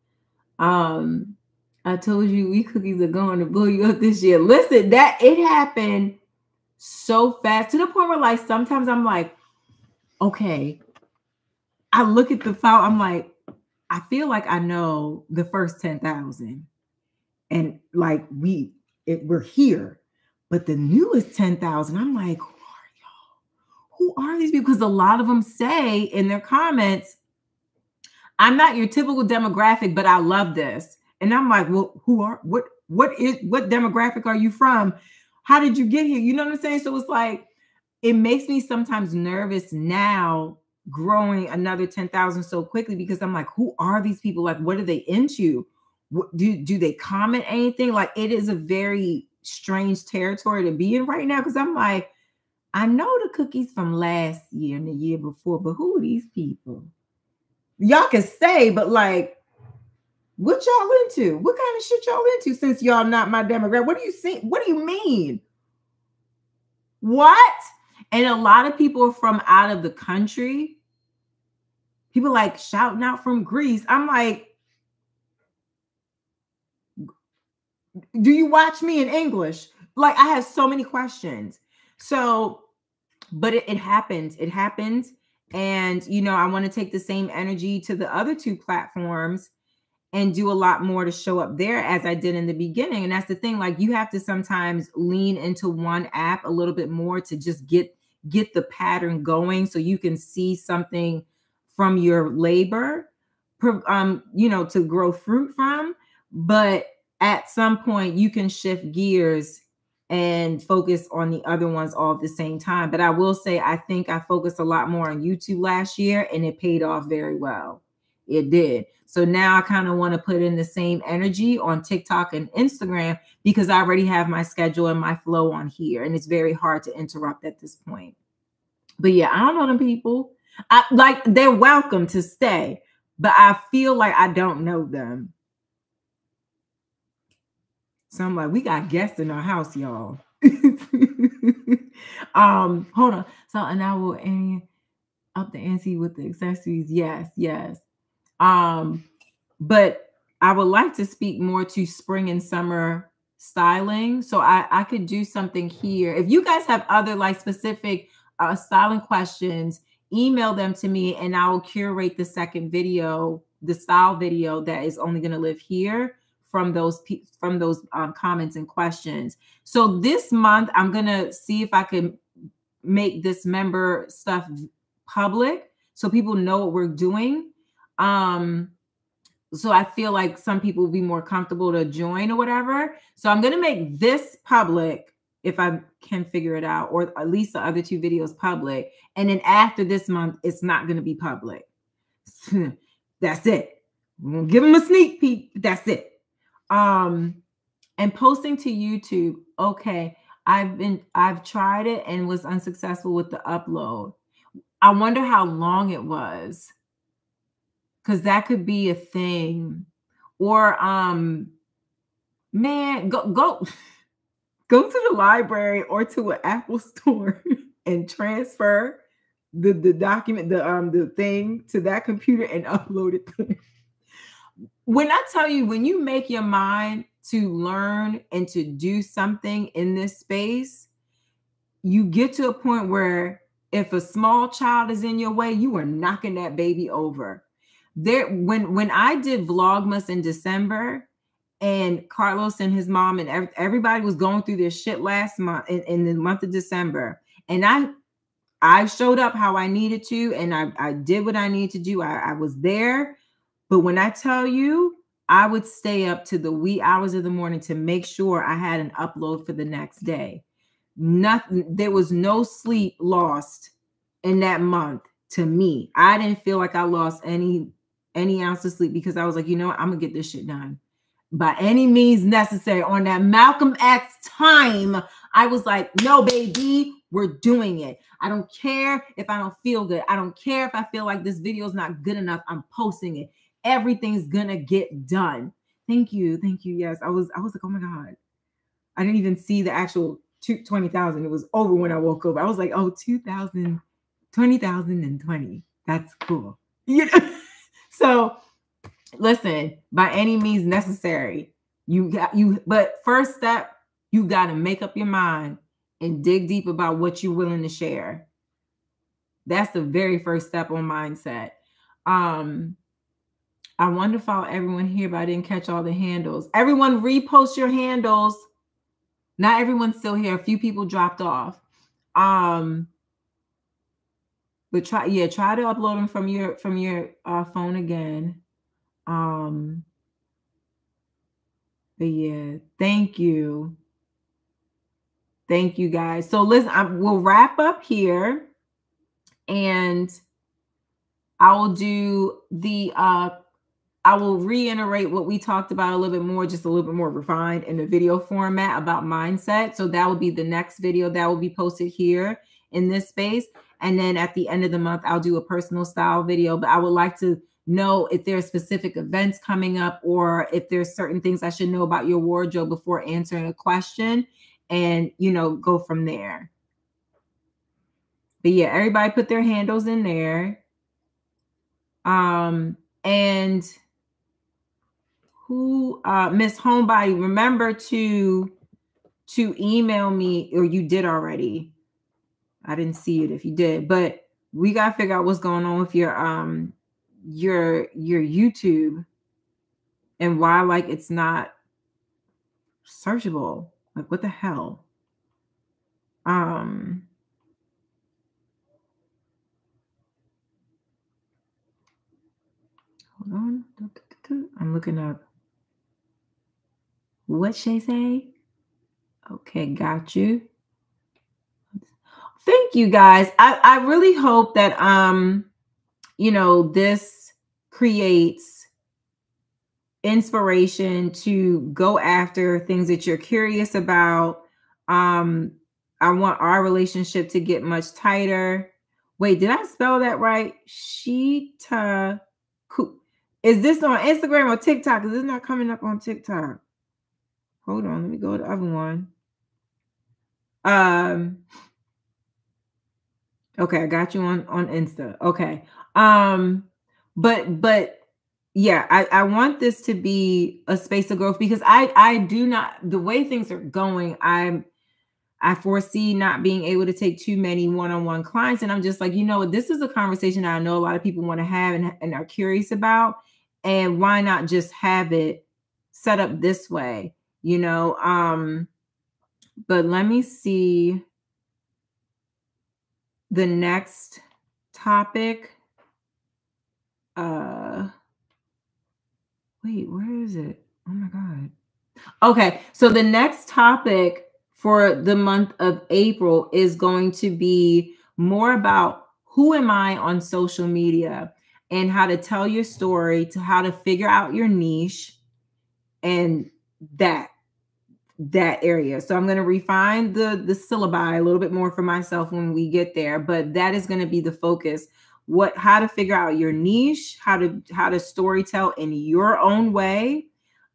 Um, I told you we cookies are going to blow you up this year. Listen, that it happened so fast to the point where like sometimes I'm like, okay, I look at the file, I'm like, I feel like I know the first 10,000. And like we it, we're here, but the newest 10,000, I'm like, who are y'all? Who are these people? Because a lot of them say in their comments, I'm not your typical demographic, but I love this. And I'm like, well, who are what what is what demographic are you from? How did you get here? You know what I'm saying? So it's like it makes me sometimes nervous now growing another 10,000 so quickly because I'm like, who are these people? Like, what are they into? Do do they comment anything? Like, it is a very strange territory to be in right now because I'm like, I know the cookies from last year and the year before, but who are these people? Y'all can say, but like, what y'all into? What kind of shit y'all into since y'all not my demographic? What do you see? What do you mean? What? And a lot of people from out of the country. People like shouting out from Greece. I'm like, Do you watch me in English? Like I have so many questions. So, but it, it happens. It happens. And you know, I want to take the same energy to the other two platforms and do a lot more to show up there as I did in the beginning. And that's the thing, like you have to sometimes lean into one app a little bit more to just get get the pattern going so you can see something from your labor um you know to grow fruit from. But at some point you can shift gears and focus on the other ones all at the same time. But i will say i think i focused a lot more on youtube last year and it paid off very well it did so now i kind of want to put in the same energy on tiktok and instagram because i already have my schedule and my flow on here and it's very hard to interrupt at this point but yeah i don't know them people I, like they're welcome to stay but i feel like i don't know them so I'm like, we got guests in our house, y'all. um, hold on. So and I will any up the ante with the accessories. Yes, yes. Um, but I would like to speak more to spring and summer styling. So I, I could do something here. If you guys have other like specific uh, styling questions, email them to me and I will curate the second video, the style video that is only going to live here from those from those um, comments and questions. So this month, I'm gonna see if I can make this member stuff public so people know what we're doing. Um, so I feel like some people will be more comfortable to join or whatever. So I'm gonna make this public if I can figure it out, or at least the other two videos public. And then after this month, it's not gonna be public. That's it. We'll give them a sneak peek. That's it. Um, and posting to YouTube, okay, I've been I've tried it and was unsuccessful with the upload. I wonder how long it was. Cause that could be a thing. Or um man, go go go to the library or to an Apple store and transfer the the document, the um the thing to that computer and upload it when I tell you, when you make your mind to learn and to do something in this space, you get to a point where if a small child is in your way, you are knocking that baby over. There, when when I did Vlogmas in December, and Carlos and his mom and everybody was going through this shit last month in, in the month of December, and I I showed up how I needed to, and I I did what I needed to do. I, I was there but when I tell you, I would stay up to the wee hours of the morning to make sure I had an upload for the next day. Nothing, there was no sleep lost in that month to me. I didn't feel like I lost any any ounce of sleep because I was like, you know what, I'm gonna get this shit done by any means necessary. On that Malcolm X time, I was like, no, baby, we're doing it. I don't care if I don't feel good. I don't care if I feel like this video is not good enough. I'm posting it everything's gonna get done. Thank you. Thank you. Yes. I was I was like, oh my God. I didn't even see the actual 20,000. It was over when I woke up. I was like, oh, 2000, 20,020. That's cool. so listen, by any means necessary, you got you, but first step, you got to make up your mind and dig deep about what you're willing to share. That's the very first step on mindset. Um, I wonder if I'll everyone here, but I didn't catch all the handles. Everyone repost your handles. Not everyone's still here. A few people dropped off. Um, but try, yeah, try to upload them from your from your uh, phone again. Um, but yeah, thank you. Thank you guys. So listen, I, we'll wrap up here and I will do the uh I will reiterate what we talked about a little bit more, just a little bit more refined in the video format about mindset. So that will be the next video that will be posted here in this space. And then at the end of the month, I'll do a personal style video. But I would like to know if there's specific events coming up or if there's certain things I should know about your wardrobe before answering a question and, you know, go from there. But yeah, everybody put their handles in there. Um, and who uh Miss Homebody, remember to to email me, or you did already. I didn't see it if you did, but we gotta figure out what's going on with your um your your YouTube and why like it's not searchable. Like what the hell? Um hold on. I'm looking up what she say. Okay, got you. Thank you guys. I, I really hope that um, you know, this creates inspiration to go after things that you're curious about. Um, I want our relationship to get much tighter. Wait, did I spell that right? Sheeta. Is this on Instagram or TikTok? Is this not coming up on TikTok? Hold on, let me go to the other one. Um okay, I got you on on Insta. Okay. Um but but yeah, I, I want this to be a space of growth because I I do not the way things are going, I'm I foresee not being able to take too many one-on-one clients. And I'm just like, you know, this is a conversation I know a lot of people want to have and, and are curious about. And why not just have it set up this way? You know, um, but let me see the next topic. Uh wait, where is it? Oh my god. Okay, so the next topic for the month of April is going to be more about who am I on social media and how to tell your story, to how to figure out your niche and that that area. So I'm going to refine the the syllabi a little bit more for myself when we get there, but that is going to be the focus. What how to figure out your niche, how to how to story tell in your own way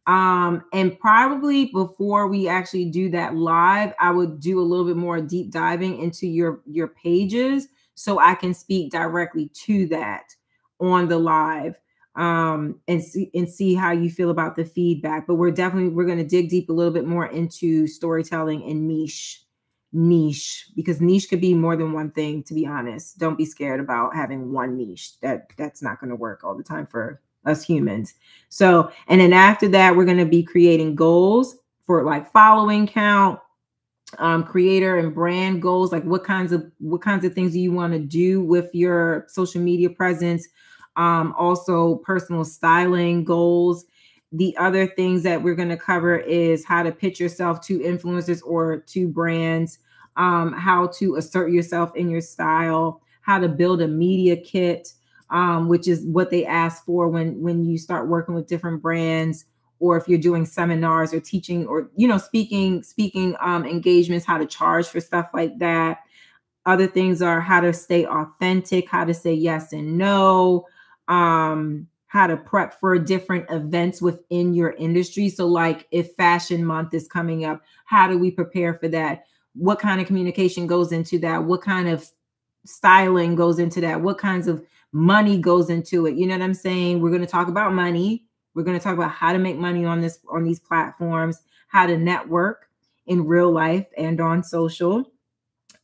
um, and probably before we actually do that live, I would do a little bit more deep diving into your your pages so I can speak directly to that on the live um, and see and see how you feel about the feedback. But we're definitely we're going to dig deep a little bit more into storytelling and niche niche because niche could be more than one thing to be honest don't be scared about having one niche that that's not going to work all the time for us humans. So, and then after that, we're going to be creating goals for like following count, um, creator and brand goals. Like what kinds of what kinds of things do you want to do with your social media presence? Um, also, personal styling goals. The other things that we're going to cover is how to pitch yourself to influencers or to brands, um, how to assert yourself in your style, how to build a media kit, um, which is what they ask for when when you start working with different brands or if you're doing seminars or teaching or you know speaking speaking um, engagements how to charge for stuff like that. Other things are how to stay authentic how to say yes and no um, how to prep for different events within your industry so like if fashion month is coming up how do we prepare for that what kind of communication goes into that what kind of styling goes into that what kinds of money goes into it. You know what I'm saying? We're going to talk about money. We're going to talk about how to make money on this on these platforms, how to network in real life and on social,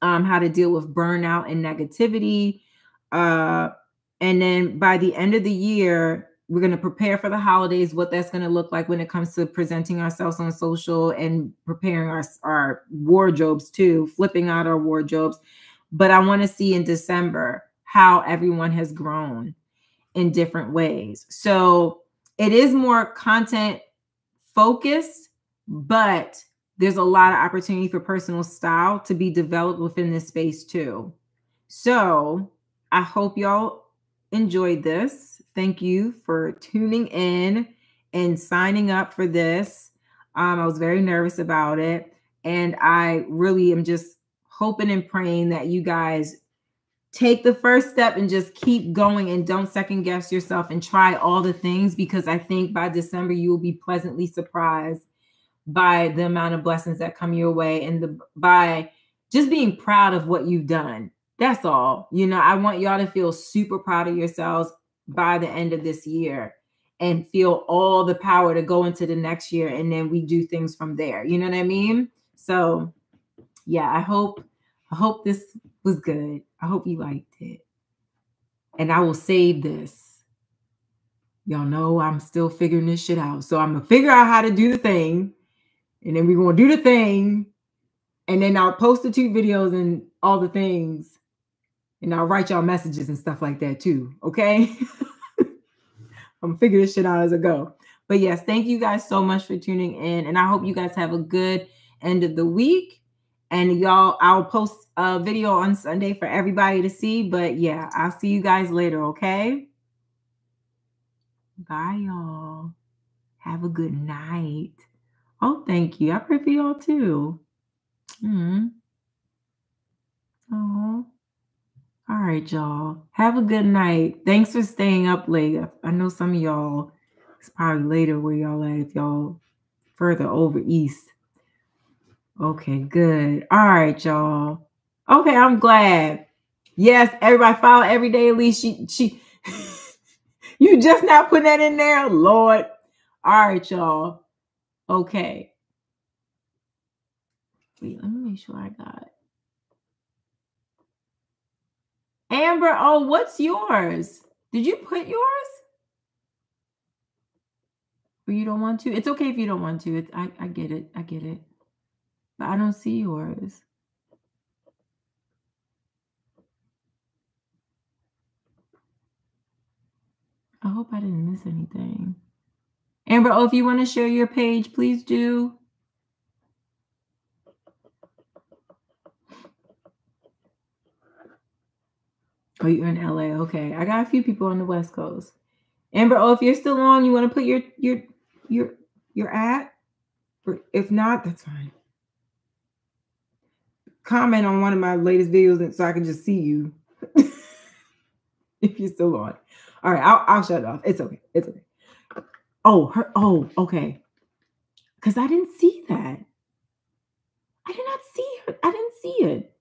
um, how to deal with burnout and negativity. Uh, and then by the end of the year, we're going to prepare for the holidays, what that's going to look like when it comes to presenting ourselves on social and preparing our, our wardrobes too, flipping out our wardrobes. But I want to see in December how everyone has grown in different ways. So it is more content focused, but there's a lot of opportunity for personal style to be developed within this space too. So I hope y'all enjoyed this. Thank you for tuning in and signing up for this. Um, I was very nervous about it. And I really am just hoping and praying that you guys take the first step and just keep going and don't second guess yourself and try all the things because I think by December you will be pleasantly surprised by the amount of blessings that come your way and the by just being proud of what you've done. That's all. You know, I want y'all to feel super proud of yourselves by the end of this year and feel all the power to go into the next year and then we do things from there. You know what I mean? So yeah, I hope I hope this was good. I hope you liked it. And I will save this. Y'all know I'm still figuring this shit out. So I'm gonna figure out how to do the thing. And then we're gonna do the thing. And then I'll post the two videos and all the things. And I'll write y'all messages and stuff like that too. Okay. I'm gonna figure this shit out as I go. But yes, thank you guys so much for tuning in. And I hope you guys have a good end of the week. And y'all, I'll post a video on Sunday for everybody to see. But yeah, I'll see you guys later, okay? Bye, y'all. Have a good night. Oh, thank you. I pray for y'all too. Mm. Oh. All right, y'all. Have a good night. Thanks for staying up late. I know some of y'all, it's probably later where y'all at if y'all further over east. Okay, good. All right, y'all. Okay, I'm glad. Yes, everybody follow every day. At least she she you just not putting that in there, Lord. All right, y'all. Okay. Wait, let me make sure I got Amber. Oh, what's yours? Did you put yours? Or you don't want to? It's okay if you don't want to. It's I, I get it. I get it. But I don't see yours. I hope I didn't miss anything. Amber, oh, if you want to share your page, please do. Oh, you're in LA. Okay. I got a few people on the West Coast. Amber, oh, if you're still on, you want to put your your your your at? If not, that's fine comment on one of my latest videos so I can just see you if you're still on. All right, I'll, I'll shut off. It's okay. It's okay. Oh, her. Oh, okay. Because I didn't see that. I did not see her. I didn't see it.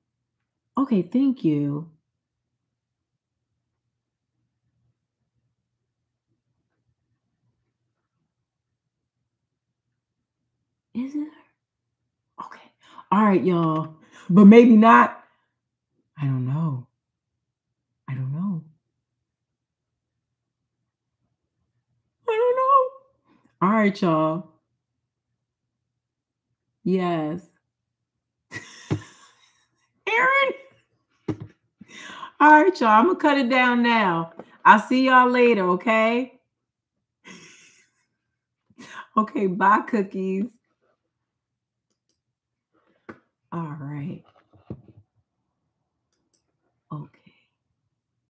Okay, thank you. Is it? Okay. All right, y'all but maybe not. I don't know. I don't know. I don't know. All right, y'all. Yes. Aaron. All right, y'all. I'm going to cut it down now. I'll see y'all later, okay? okay, bye, cookies. All right.